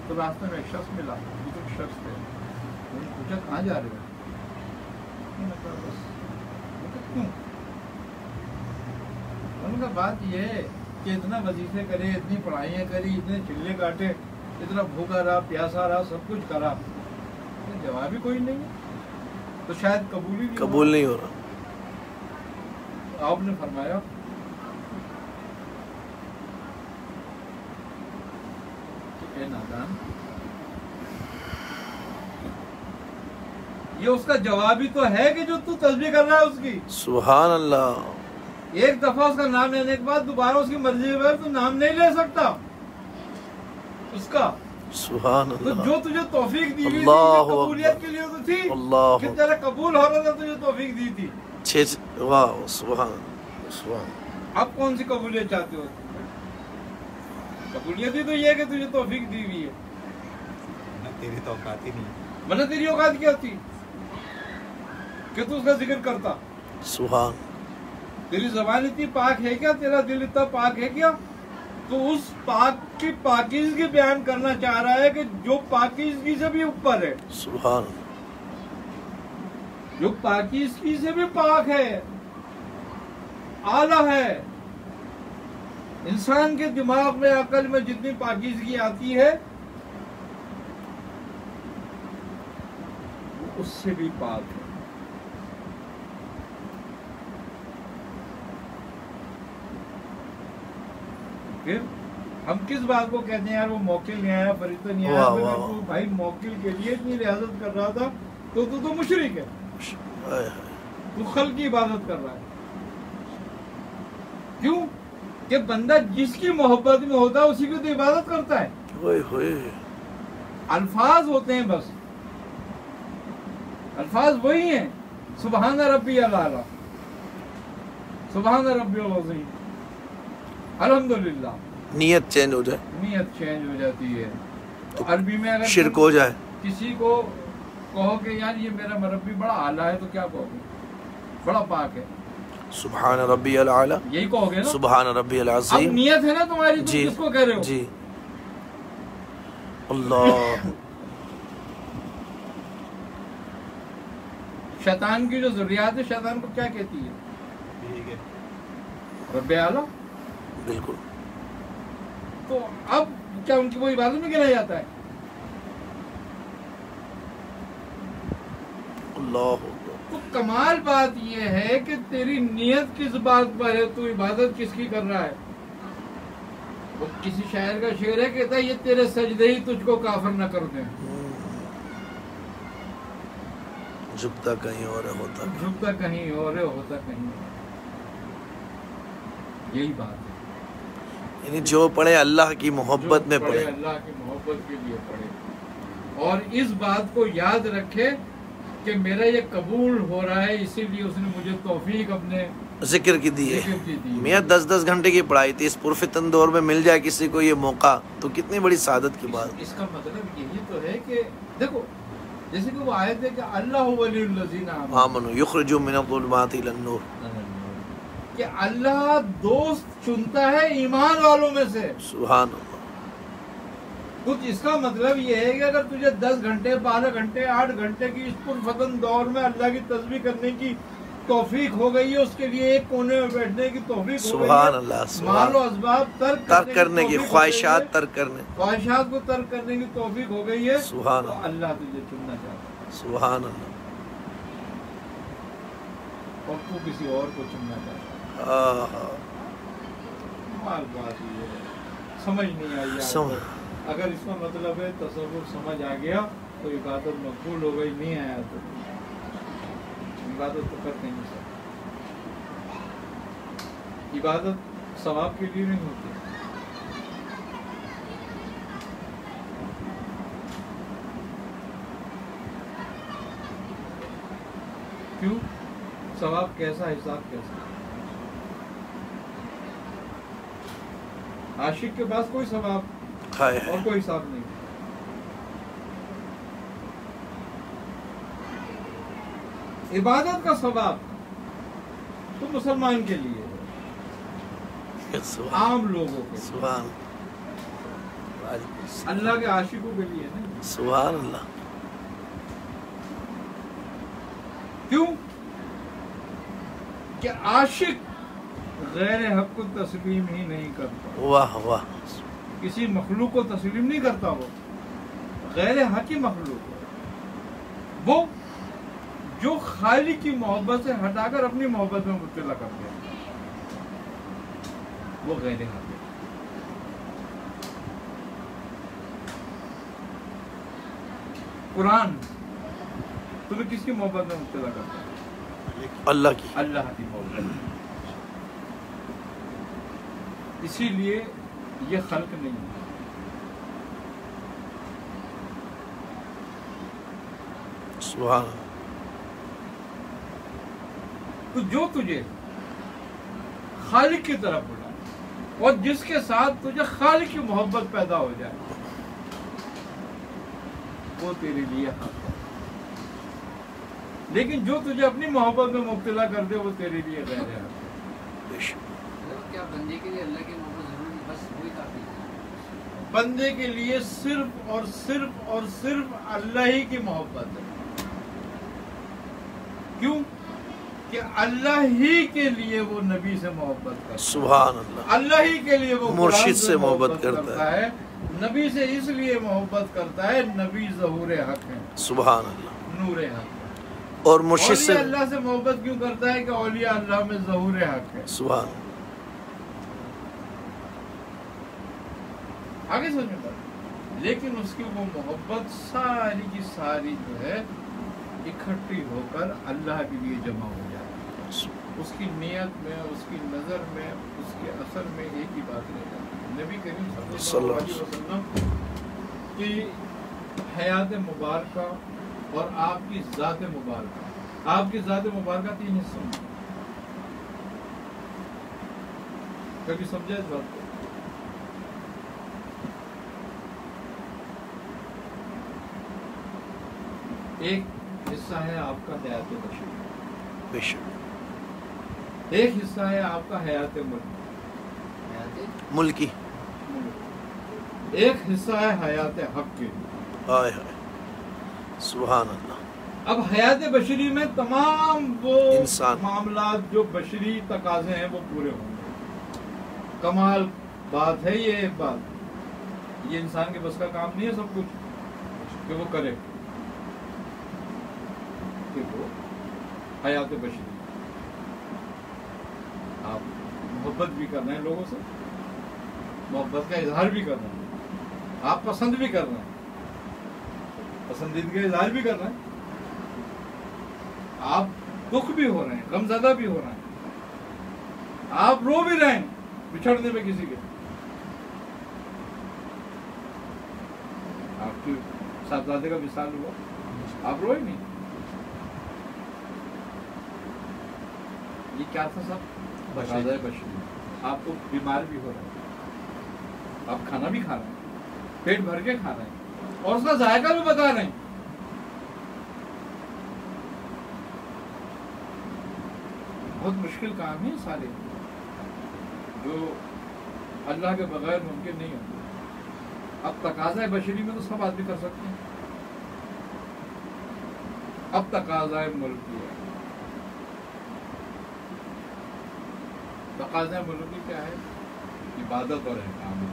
तो रास्ते में एक शख्स मिला बुज़ुर्ग शख्स थे। उन्होंने पूछा कहाँ जा रहे हो? बस क्यों उनका बात ये है कि इतना वजीफे करे इतनी पढ़ाइयाँ करी इतने चिल्ले काटे इतना भूखा रहा प्यासा रहा सब कुछ करा। जवाब ही कोई नहीं तो शायद कबूल ही नहीं कबूल नहीं हो रहा। आपने फरमाया ए नादान। ये उसका जवाब ही तो है कि जो तू तस्वीर कर रहा है उसकी। सुबहान अल्लाह एक दफ़ा उसका नाम लेने के बाद दोबारा उसकी मर्ज़ी के बाद तू नाम नहीं ले सकता। उसका। सुबहान तो जो तुझे तौफीक दी हुई थी कबूलियत के लिए तो थी अल्लाह तेरा कबूल हो रहा था तुझे तौफीक दी थी। छः वाह सुबहान सुबहान अब कौन सी कबूलियत चाहते हो? कबूलियत ही तो ये है कि तुझे तौफीक दी हुई है। ना तेरी तो औकात ही नहीं। वरना तेरी औकात क्या थी? कि तू उसका ज़िक्र करता? सुबहान तेरी जबान इतनी पाक है क्या? तेरा दिल इतना पाक है क्या? तो उस पाक की पाकिजगी बयान करना चाह रहा है कि जो पाकिजगी से भी ऊपर है। सुबहान जो पाकिजगी से भी पाक है आला है इंसान के दिमाग में अकल में जितनी पाकिजगी आती है वो उससे भी पाक है। फिर हम किस बात को कहते हैं यार वो मौके नहीं आया फरिश्ता नहीं आया? फिर वाह, तू भाई मौकिल के लिए इतनी रियाजत कर रहा था तो तू तो तो मुशरिक है। हाय। तू खल की इबादत कर रहा है। क्यों? कि बंदा जिसकी मोहब्बत में होता है उसी की तो इबादत करता है। होए अल्फाज होते हैं बस। अल्फाज वही हैं। सुबहान रब्बी अला सुबहान रब्बी अज़ीम अल्हम्दुलिल्लाह। नीयत चेंज हो जाए। नीयत चेंज हो जाती है। तो अरबी में अगर शिरक हो जाए। किसी को कहो कि यार ये मेरा मरबी बड़ा आला है तो क्या कहोगे? बड़ा पाक है। सुबहान रब्बी अला यही कहोगे ना? सुबहान रब्बी अब अजीम। नियत है ना तुम्हारी तुम जी। किसको कह रहे हो? जी। अल्लाह। शैतान की जो जरूरियात है शैतान को क्या कहती है? ठीक है। आला। बिल्कुल। तो अब क्या उनकी वो इबादत में गिना जाता है? अल्लाह। कमाल बात यह है कि तेरी नियत किस बात पर है? तू इबादत किसकी कर रहा है? वो किसी शायर का शेर है कहता है ये तेरे सजदे ही तुझको काफर न कर दे. झुकता कहीं और है, होता झुकता कहीं और है होता कहीं यही बात है। यानी जो पढ़े अल्लाह की मोहब्बत में पढ़े पढ़े। अल्लाह की मोहब्बत के लिए पढ़े। और इस बात को याद रखे कि मेरा ये कबूल हो रहा है इसीलिए उसने मुझे तौफीक अपने ज़िक्र की दी है। मियाँ दस दस घंटे की पढ़ाई थी इस पुरफितन दौर में मिल जाए किसी को ये मौका तो कितनी बड़ी सादत की बात। इस, इसका मतलब यही तो है कि देखो जैसे कि वो आयत है कि अल्लाह आमनु। युखरजु मिनज़ुलमाति इलन-नूर कि अल्लाह दोस्त चुनता है ईमान वालों में से। सुभान अल्लाह। कुछ इसका मतलब ये है कि अगर तुझे दस घंटे बारह घंटे आठ घंटे की इस पुरफतन दौर में अल्लाह की तस्वीर करने की तोफीक हो गई है उसके लिए एक कोने में बैठने की तौफीक हो गई है। मालो असबाब तर्क तर्क करने की ख्वाहिशात तर्क करने। ख्वाहिशात को तर्क करने की तोफीक हो गई है। सुभान तो अल्लाह तुझे चुनना चाहता है। सुभान अल्लाह और तू किसी और को चुनना चाहता है। समझ नहीं आई समझ। अगर इसका मतलब है तस्वुर समझ आ गया तो इबादत मकबूल हो गई, नहीं आया तो। इबादत तो करते नहीं सकते इबादत सवाब के लिए नहीं होती। क्यों? सवाब कैसा हिसाब कैसा आशिक के पास कोई सवाब हाय और कोई हिसाब नहीं। इबादत का सवाब तो मुसलमान के लिए आम लोगों के। सुभान। अल्लाह के आशिकों के लिए सुभान अल्लाह। क्यों? कि आशिक गैर हक को तस्लीम ही नहीं करता। वाह वाह। किसी मखलूक को तस्लीम नहीं करता वो। गैर हकी मखलूक। वो जो खाली की मोहब्बत से हटाकर अपनी मोहब्बत में मुब्तला करते हैं। वो गैर हक। कुरान तुम्हें किसकी मोहब्बत में मुब्तला करता है? अल्लाह की। अल्लाह की मोहब्बत। इसीलिए ये खल्क नहीं है। तो जो तुझे खालिक की तरफ़ बुलाए और जिसके साथ तुझे खालिक की मोहब्बत पैदा हो जाए वो तेरे लिए हक है। लेकिन जो तुझे अपनी मोहब्बत में मुब्तला कर दे वो तेरे लिए गैर है। मतलब क्या बंदे के लिए अल्लाह की बंदे के लिए सिर्फ़ और सिर्फ़ और सिर्फ़ अल्लाह ही की मोहब्बत है। क्यों? कि अल्लाह ही के लिए वो नबी से मोहब्बत करता है। सुभान अल्लाह अल्लाह ही के लिए वो मुर्शिद से मोहब्बत करता है। नबी से इसलिए मोहब्बत करता है नबी जहूर हक है। सुबह अल्लाह नूर हक और मुर्शिद से अल्लाह से मोहब्बत क्यों करता है कि औलिया अल्लाह में जहूर हक है? सुभान आगे समझ में बात? लेकिन उसकी वो मोहब्बत सारी की सारी जो है इकट्ठी होकर अल्लाह के लिए जमा हो जाती है उसकी नियत में उसकी नज़र में उसके असर में एक ही बात रह जाती है। नबी करीम सल्लल्लाहु अलैहि वसल्लम की हयात मुबारक और आपकी ज़ात मुबारका। आपकी ज़ात मुबारका तीन हिस्सों में। कभी समझा इस बात को एक हिस्सा है आपका हयात बशरी बेशक। एक हिस्सा है आपका हयात मुल्क। मुल्की एक हिस्सा है हयात हक के। हाय हाय। सुभान अल्लाह अब हयात बशरी में तमाम वो इंसान। मामला जो बशरी तकाजे हैं वो पूरे होंगे। कमाल बात है ये एक बात। ये इंसान के बस का काम नहीं है सब कुछ। कि वो करे। कि वो हयात बशरी आप मोहब्बत भी कर रहे हैं लोगों से, मोहब्बत का इजहार भी कर रहे हैं। आप पसंद भी कर रहे हैं। पसंदीदगी का इजहार भी कर रहे हैं। आप दुख भी हो रहे हैं, गमजदा भी हो रहे हैं। आप रो भी रहे हैं, बिछड़ने में किसी के। आपके साहबजादे का मिसाल हुआ। आप रोए नहीं? ये क्या था सब बशरी। बशरी बशरी आप तो बीमार भी हो रहा हैं। आप खाना भी खा रहे हैं। पेट भर के खा रहे हैं। और उसका जायका भी बता रहे हैं। बहुत मुश्किल काम है सारे। जो अल्लाह के बगैर मुमकिन नहीं होते। अब तकाजा बशरी में तो सब आदमी कर सकते हैं। अब तकाजा मुल्क है। तकाजा मुल्क की क्या है? इबादत और एहकाम।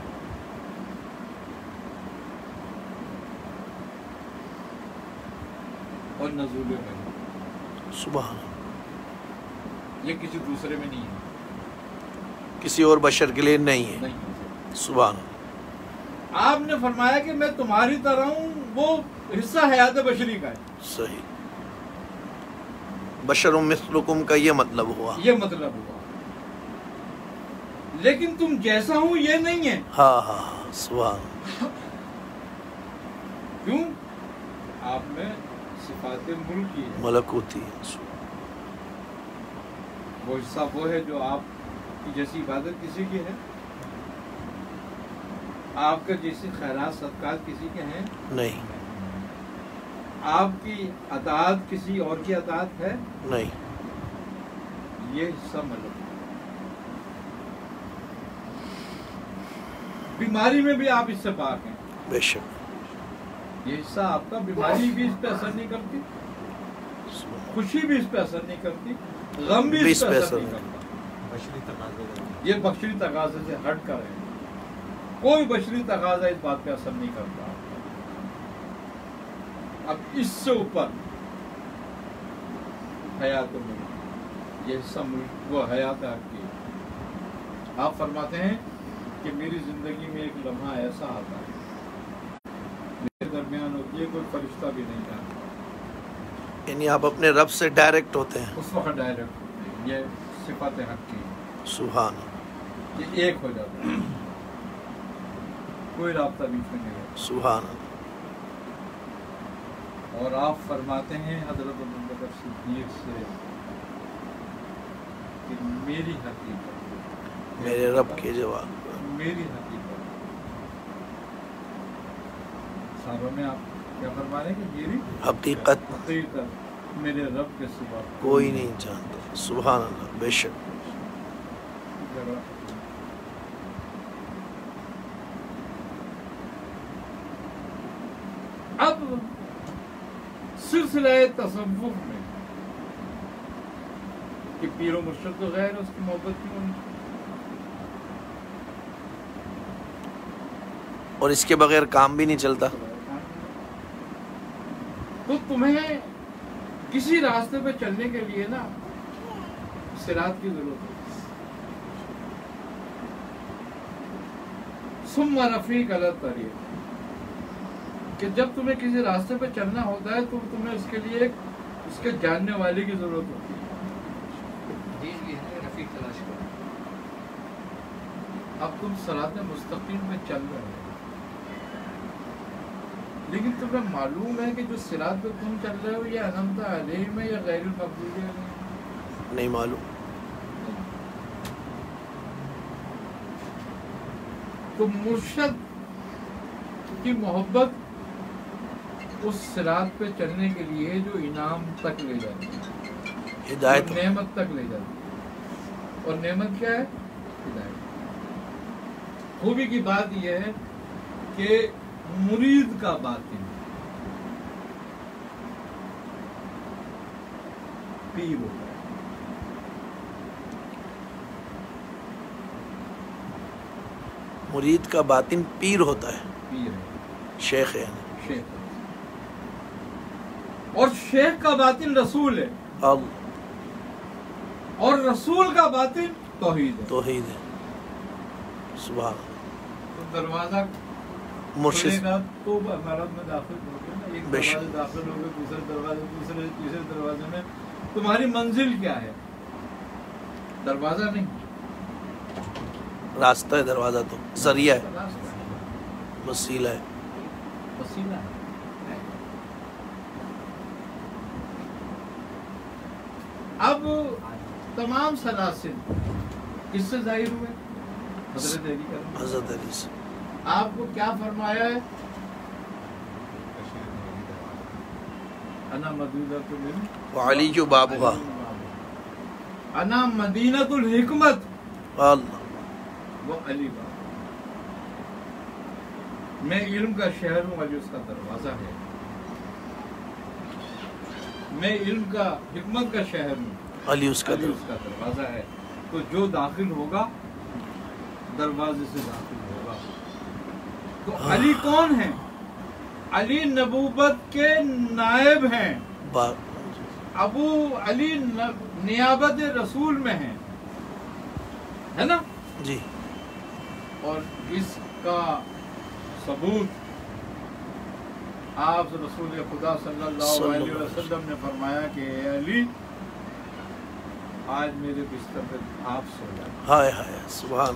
और नजूल में। सुभान। ये किसी दूसरे में नहीं है। किसी और बशर के लिए नहीं है। नहीं है। सुभान। आपने फरमाया कि मैं तुम्हारी तरह हूँ वो हिस्सा हयात बशरी का है। सही। बशर मिसलुकुम का ये मतलब हुआ। ये मतलब हुआ। लेकिन तुम जैसा हूँ ये नहीं है। हाँ हाँ हाँ क्यों? आप में सिफात मुल्क की है। मलकूती वो हिस्सा वो है जो आप की जैसी इबादत किसी की है? आपके जैसी खैरात सदकात किसी के हैं? नहीं। आपकी अतात किसी और की अतात है? नहीं। ये हिस्सा मतलब बीमारी में भी आप इससे पाक हैं। बेशक। ये हिस्सा आपका बीमारी भी इस पे असर नहीं करती खुशी भी इस पे असर नहीं करती गम भी इस पे असर नहीं करता। ये बशरी तकाजे से हट कर है। कोई बशरी तकाजा इस बात पे असर नहीं करता। अब इससे ऊपर हयात मुल्क ये हिस्सा मुल्क वो हयात है आपकी। आप फरमाते हैं कि मेरी ज़िंदगी में एक लम्हा ऐसा आता है मेरे दरमियान होती है कोई फरिश्ता भी नहीं आता यानी आप अपने रब से डायरेक्ट होते हैं। उस वक्त डायरेक्ट होते हैं। ये सिफत हक की। सुभान। ये एक हो जाता है। कोई रास्ता बीच में नहीं है सुभान। और आप फरमाते हैं हज़रत सिद्दीक से कि मेरी हकीकत मेरे रब के जवाब। मेरी हकीकत सारों में आप क्या फरमा रहे हैं कि मेरी हकीकत हकीकत मेरे रब के सिवा कोई नहीं जानता। अल्लाह बेशक। अब सिलसिला तसव्वुफ में कि पीरो मुर्शद तो गैर उसकी मोहब्बत क्यों होनी और इसके बगैर काम भी नहीं चलता। तो तुम्हें किसी रास्ते पे चलने के लिए ना सिरात की ज़रूरत है। सुम्मा रफीक अलग तरीक। कि जब तुम्हें किसी रास्ते पे चलना होता है तो तुम्हें उसके लिए एक उसके जानने वाले की ज़रूरत होती है। है अब तुम सलात मुस्तकीम में चल रहे हो। लेकिन तुम्हें मालूम है कि जो सिरात पे तुम चल रहे हो ये अनमता अलैहिम है या गैर मकबूल नहीं मालूम। तो मुर्शद की मोहब्बत उस सिरात पे चलने के लिए जो इनाम तक ले जाती है। हिदायत। जो नेमत तक ले जाती है। और नेमत क्या है? हिदायत। खूबी की बात यह है कि मुरीद का बातिन। पीर होता है मुरीद का बातिन पीर होता है। पीर। है शेख है। शेख। और शेख का बातिन रसूल है। अब। और रसूल का बातिन तोहीद है। तोहीद है। सुबह तो दरवाज़ा मुर्शिद। तो भारत में दाखिल होगे ना एक बेशक। दरवाजे दाखिल होगे दूसरे दरवाजे दूसरे तीसरे दरवाजे में। तुम्हारी मंजिल क्या है? दरवाज़ा नहीं। रास्ता है दरवाज़ा तो ज़रिया है। वसीला है। वसीला है। अब तमाम सलासिल किससे ज़ाहिर हुए? हज़रत अली हज़रत अली से। आपको क्या फरमाया है? अना मदीना तो अली जो बाबुहा। अना हिकमत। वो अली बाबा मैं इल्म का शहर हूँ अली उसका दरवाज़ा है। मैं इल्म का हिकमत का शहर हूँ। अली उसका अली उसका दरवाज़ा है। तो जो दाखिल होगा दरवाजे से दाखिल तो अली कौन है? अली नबूबत के नायब हैं। अबू अली नियाबत रसूल में हैं। है ना? जी। और इसका सबूत आप रसूल खुदा सल्लल्लाहु अलैहि वसल्लम ने फरमाया कि "ए अली आज मेरे बिस्तर पे आप सो जाओ। हाय हाय अल्लाह।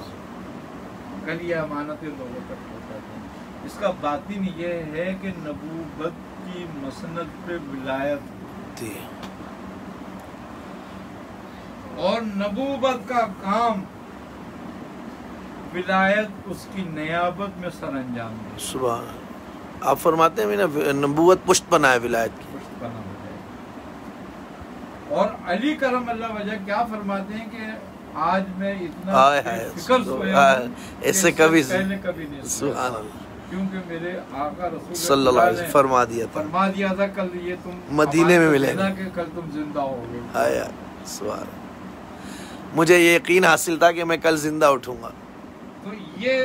कल ये अमानत लोगों तक होता इसका बातिन ये है कि नबूबत की मसनद पे विलायत। थी और नबूबत का काम विलायत उसकी नियाबत में सरंजाम दे सुबह आप फरमाते हैं मैंने नबूवत पुष्ट बनाया विलायत की। कुछ बना और अली करम अल्लाह वजह क्या फरमाते हैं कि आज मैं इतना हाय हाय, फ़िक्र सोया हूँ इससे कभी पहले कभी नहीं सुबह क्योंकि मेरे आका रसूल सल्लल्लाहु अलैहि फरमा दिया था। फरमा दिया था कल ये तुम मदीने में कि कल तुम ज़िंदा होगे। हाय हाय, सुबह मुझे ये यकीन हासिल था कि मैं कल ज़िंदा उठूँगा। तो ये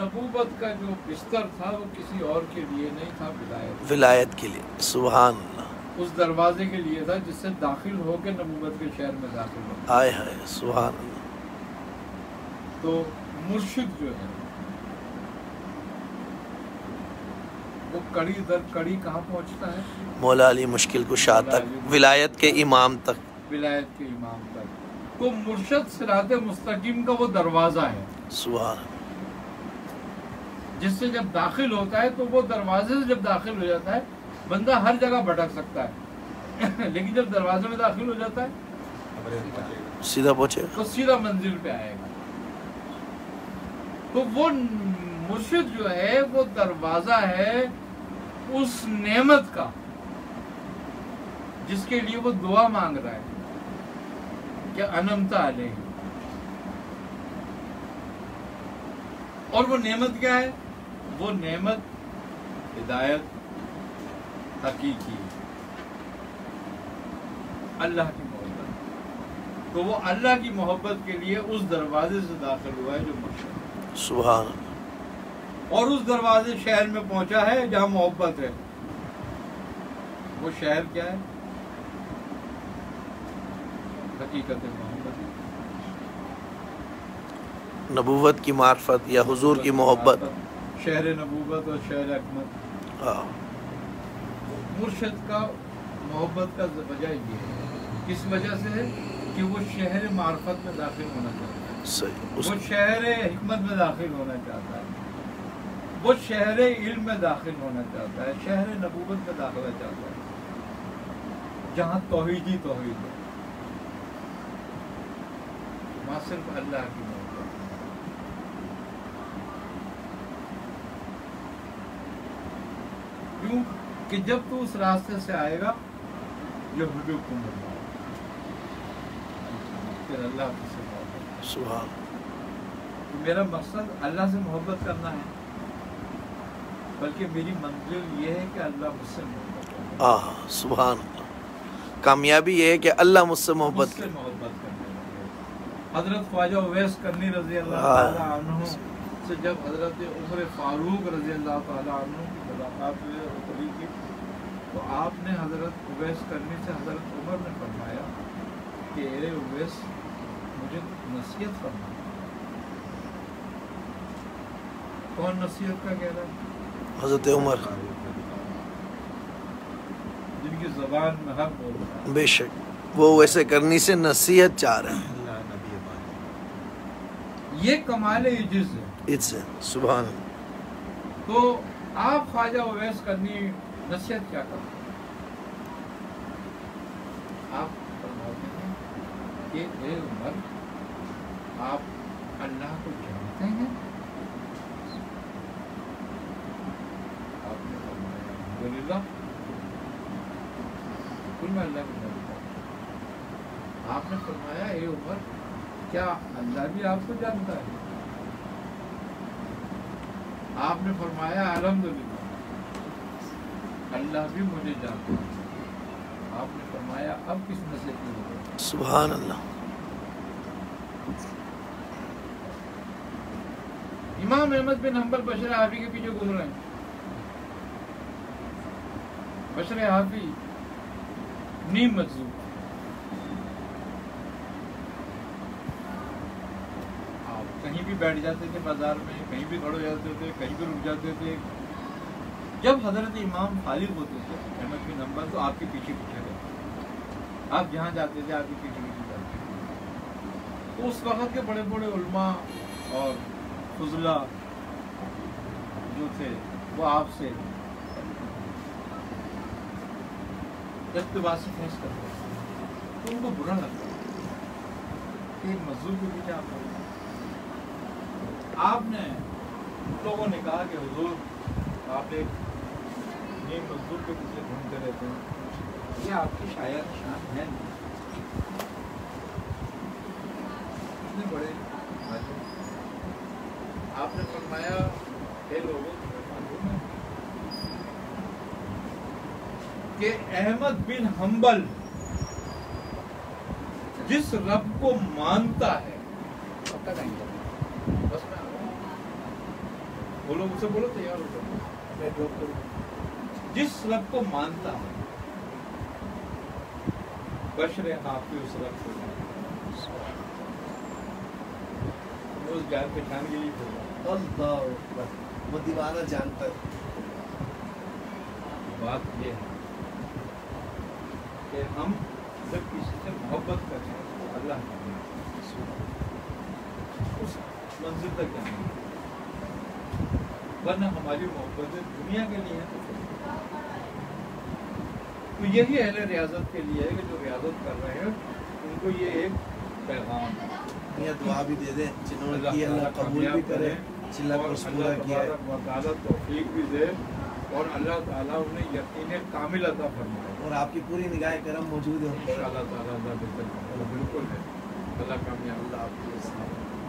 नबूबत का जो बिस्तर था वो किसी और के लिए नहीं था विलायत विलायत के लिए। सुबह उस दरवाजे के लिए था जिससे दाखिल होकर नबूबत के शहर में दाखिल हो हाय हाय सुबह तो मुर्शिद जो है वो कड़ी दर कड़ी कहाँ पहुँचता है? मौला अली मुश्किल कुशा तक विलायत के इमाम तक। विलायत के इमाम तक। तो मुर्शद सिरात मुस्तकीम का वो दरवाज़ा है। सुबह जिससे जब दाखिल होता है तो वो दरवाजे से जब दाखिल हो जाता है बंदा हर जगह भटक सकता है। लेकिन जब दरवाजे में दाखिल हो जाता है सीधा पहुँचे तो सीधा मंजिल पे आएगा। तो वो मुर्शिद जो है वो दरवाज़ा है उस नेमत का, जिसके लिए वो दुआ मांग रहा है कि अनमता अले और वो नेमत क्या है? वो नेमत हिदायत, हकीकी अल्लाह की मोहब्बत। तो वो अल्लाह की मोहब्बत के लिए उस दरवाजे से दाखिल हुआ है जो मकसद है। और उस दरवाजे शहर में पहुँचा है जहाँ मोहब्बत है। वो शहर क्या है? हकीकत मोहब्बत। नबूवत की मार्फत या हुजूर की मोहब्बत। शहर नबूबत और शहर अकमत हाँ, मुर्शद का मोहब्बत का वजह ये है। किस वजह से है? कि वो शहर मार्फत में दाखिल होना चाहता है। सही। वो शहर हिकमत में दाखिल होना चाहता है। वो शहर इल्म में दाखिल होना चाहता है शहर नबूबत में दाखिला चाहता है जहाँ तोहीदी तोहीद है वहाँ सिर्फ़ अल्लाह की मोहब्बत क्यों कि जब तू उस रास्ते से आएगा जो हुकुम फिर अल्लाह से मोहब्बत मेरा मकसद अल्लाह से मोहब्बत करना है बल्कि मेरी मंजिल ये है कि अल्लाह मुझसे मोहब्बत करे। हाँ कामयाबी ये है कि अल्लाह मुझसे मोहब्बत हज़रत ख्वाजा उवैस करनी रज़ी अल्लाह हाँ। से जब हज़रत उमर फारूक रज़ी अल्लाह की मुलाकात हुई की तो आपने हज़रत उवैस करनी से हज़रत उमर ने फरमाया कि अरे उवैस मुझे नसीहत फरमा। कौन नसीहत का कह रहा है? हज़रत उमर बेशक वो वैसे करनी से नसीहत चाह रहे हैं। ये कमाल है सुबहान अल्लाह। तो आप ख्वाजा अवैस करनी नसीहत क्या कर आप फरमाते हैं कि ए उमर आप अल्लाह को जानते हैं आपने फरमाया मैं जानता आपने फरमाया ए उमर क्या अल्लाह भी आपको जानता है? आपने फरमाया अल्हम्दुलिल्लाह अल्लाह भी मुझे जानता है। आपने फरमाया अब किस नशे की ज़रूरत सुबहान अल्लाह इमाम अहमद बिन हम्बल बशर हाफी के पीछे घूम रहे हैं। बशर हाफी, नीम मजलूम आप कहीं भी बैठ जाते थे बाज़ार में, कहीं भी खड़े हो जाते थे, कहीं भी रुक जाते थे, जब हज़रत इमाम खालिद होते थे, अहमद बिन हम्बल तो आपके पीछे पीछे रहते आप जहाँ जाते थे, आपके पीछे पीछे जाते थे। तो उस वक्त के बड़े बड़े उल्मा और फजला जो थे, वो आपसे इकतबासी फैस करते थे तो उनको बुरा लगता था कि एक मजदूर के पीछे आप हैं। आपने लोगों ने कहा कि, हजूर, आप एक ये मजदूर के पीछे घूमते रहते हैं ये आपकी शायद शान है नहीं। इतने बड़े आदमी। आपने फरमाया हे लोगों तुम्हें मालूम है कि अहमद बिन हम्बल जिस रब को मानता है बस मैं बोलो मुझसे बोलो तैयार हो जाओ। जिस रब को मानता है बशर हाफी उस रब को उस जान पहचान के लिए बोल वो दीवाना जानता है। बात ये है कि हम जब किसी से मोहब्बत करते हैं तो अल्लाह के लिए उस मंजिल तक जाएँगे वरना हमारी मोहब्बत दुनिया के लिए है तो तो यही अहल रियाजत के लिए है कि जो रियाजत कर रहे हैं उनको ये एक पैगाम है। ये दुआ भी दे दे जिन्होंने अल्लाह की अल्लाह कबूल भी करे करे जिला को है तौफीक भी दे और अल्लाह ताला उन्हें यकीन कामिल अता फरमाए। और आपकी पूरी निगाह करम मौजूद है। बिल्कुल है अल्लाह कामयाब आपको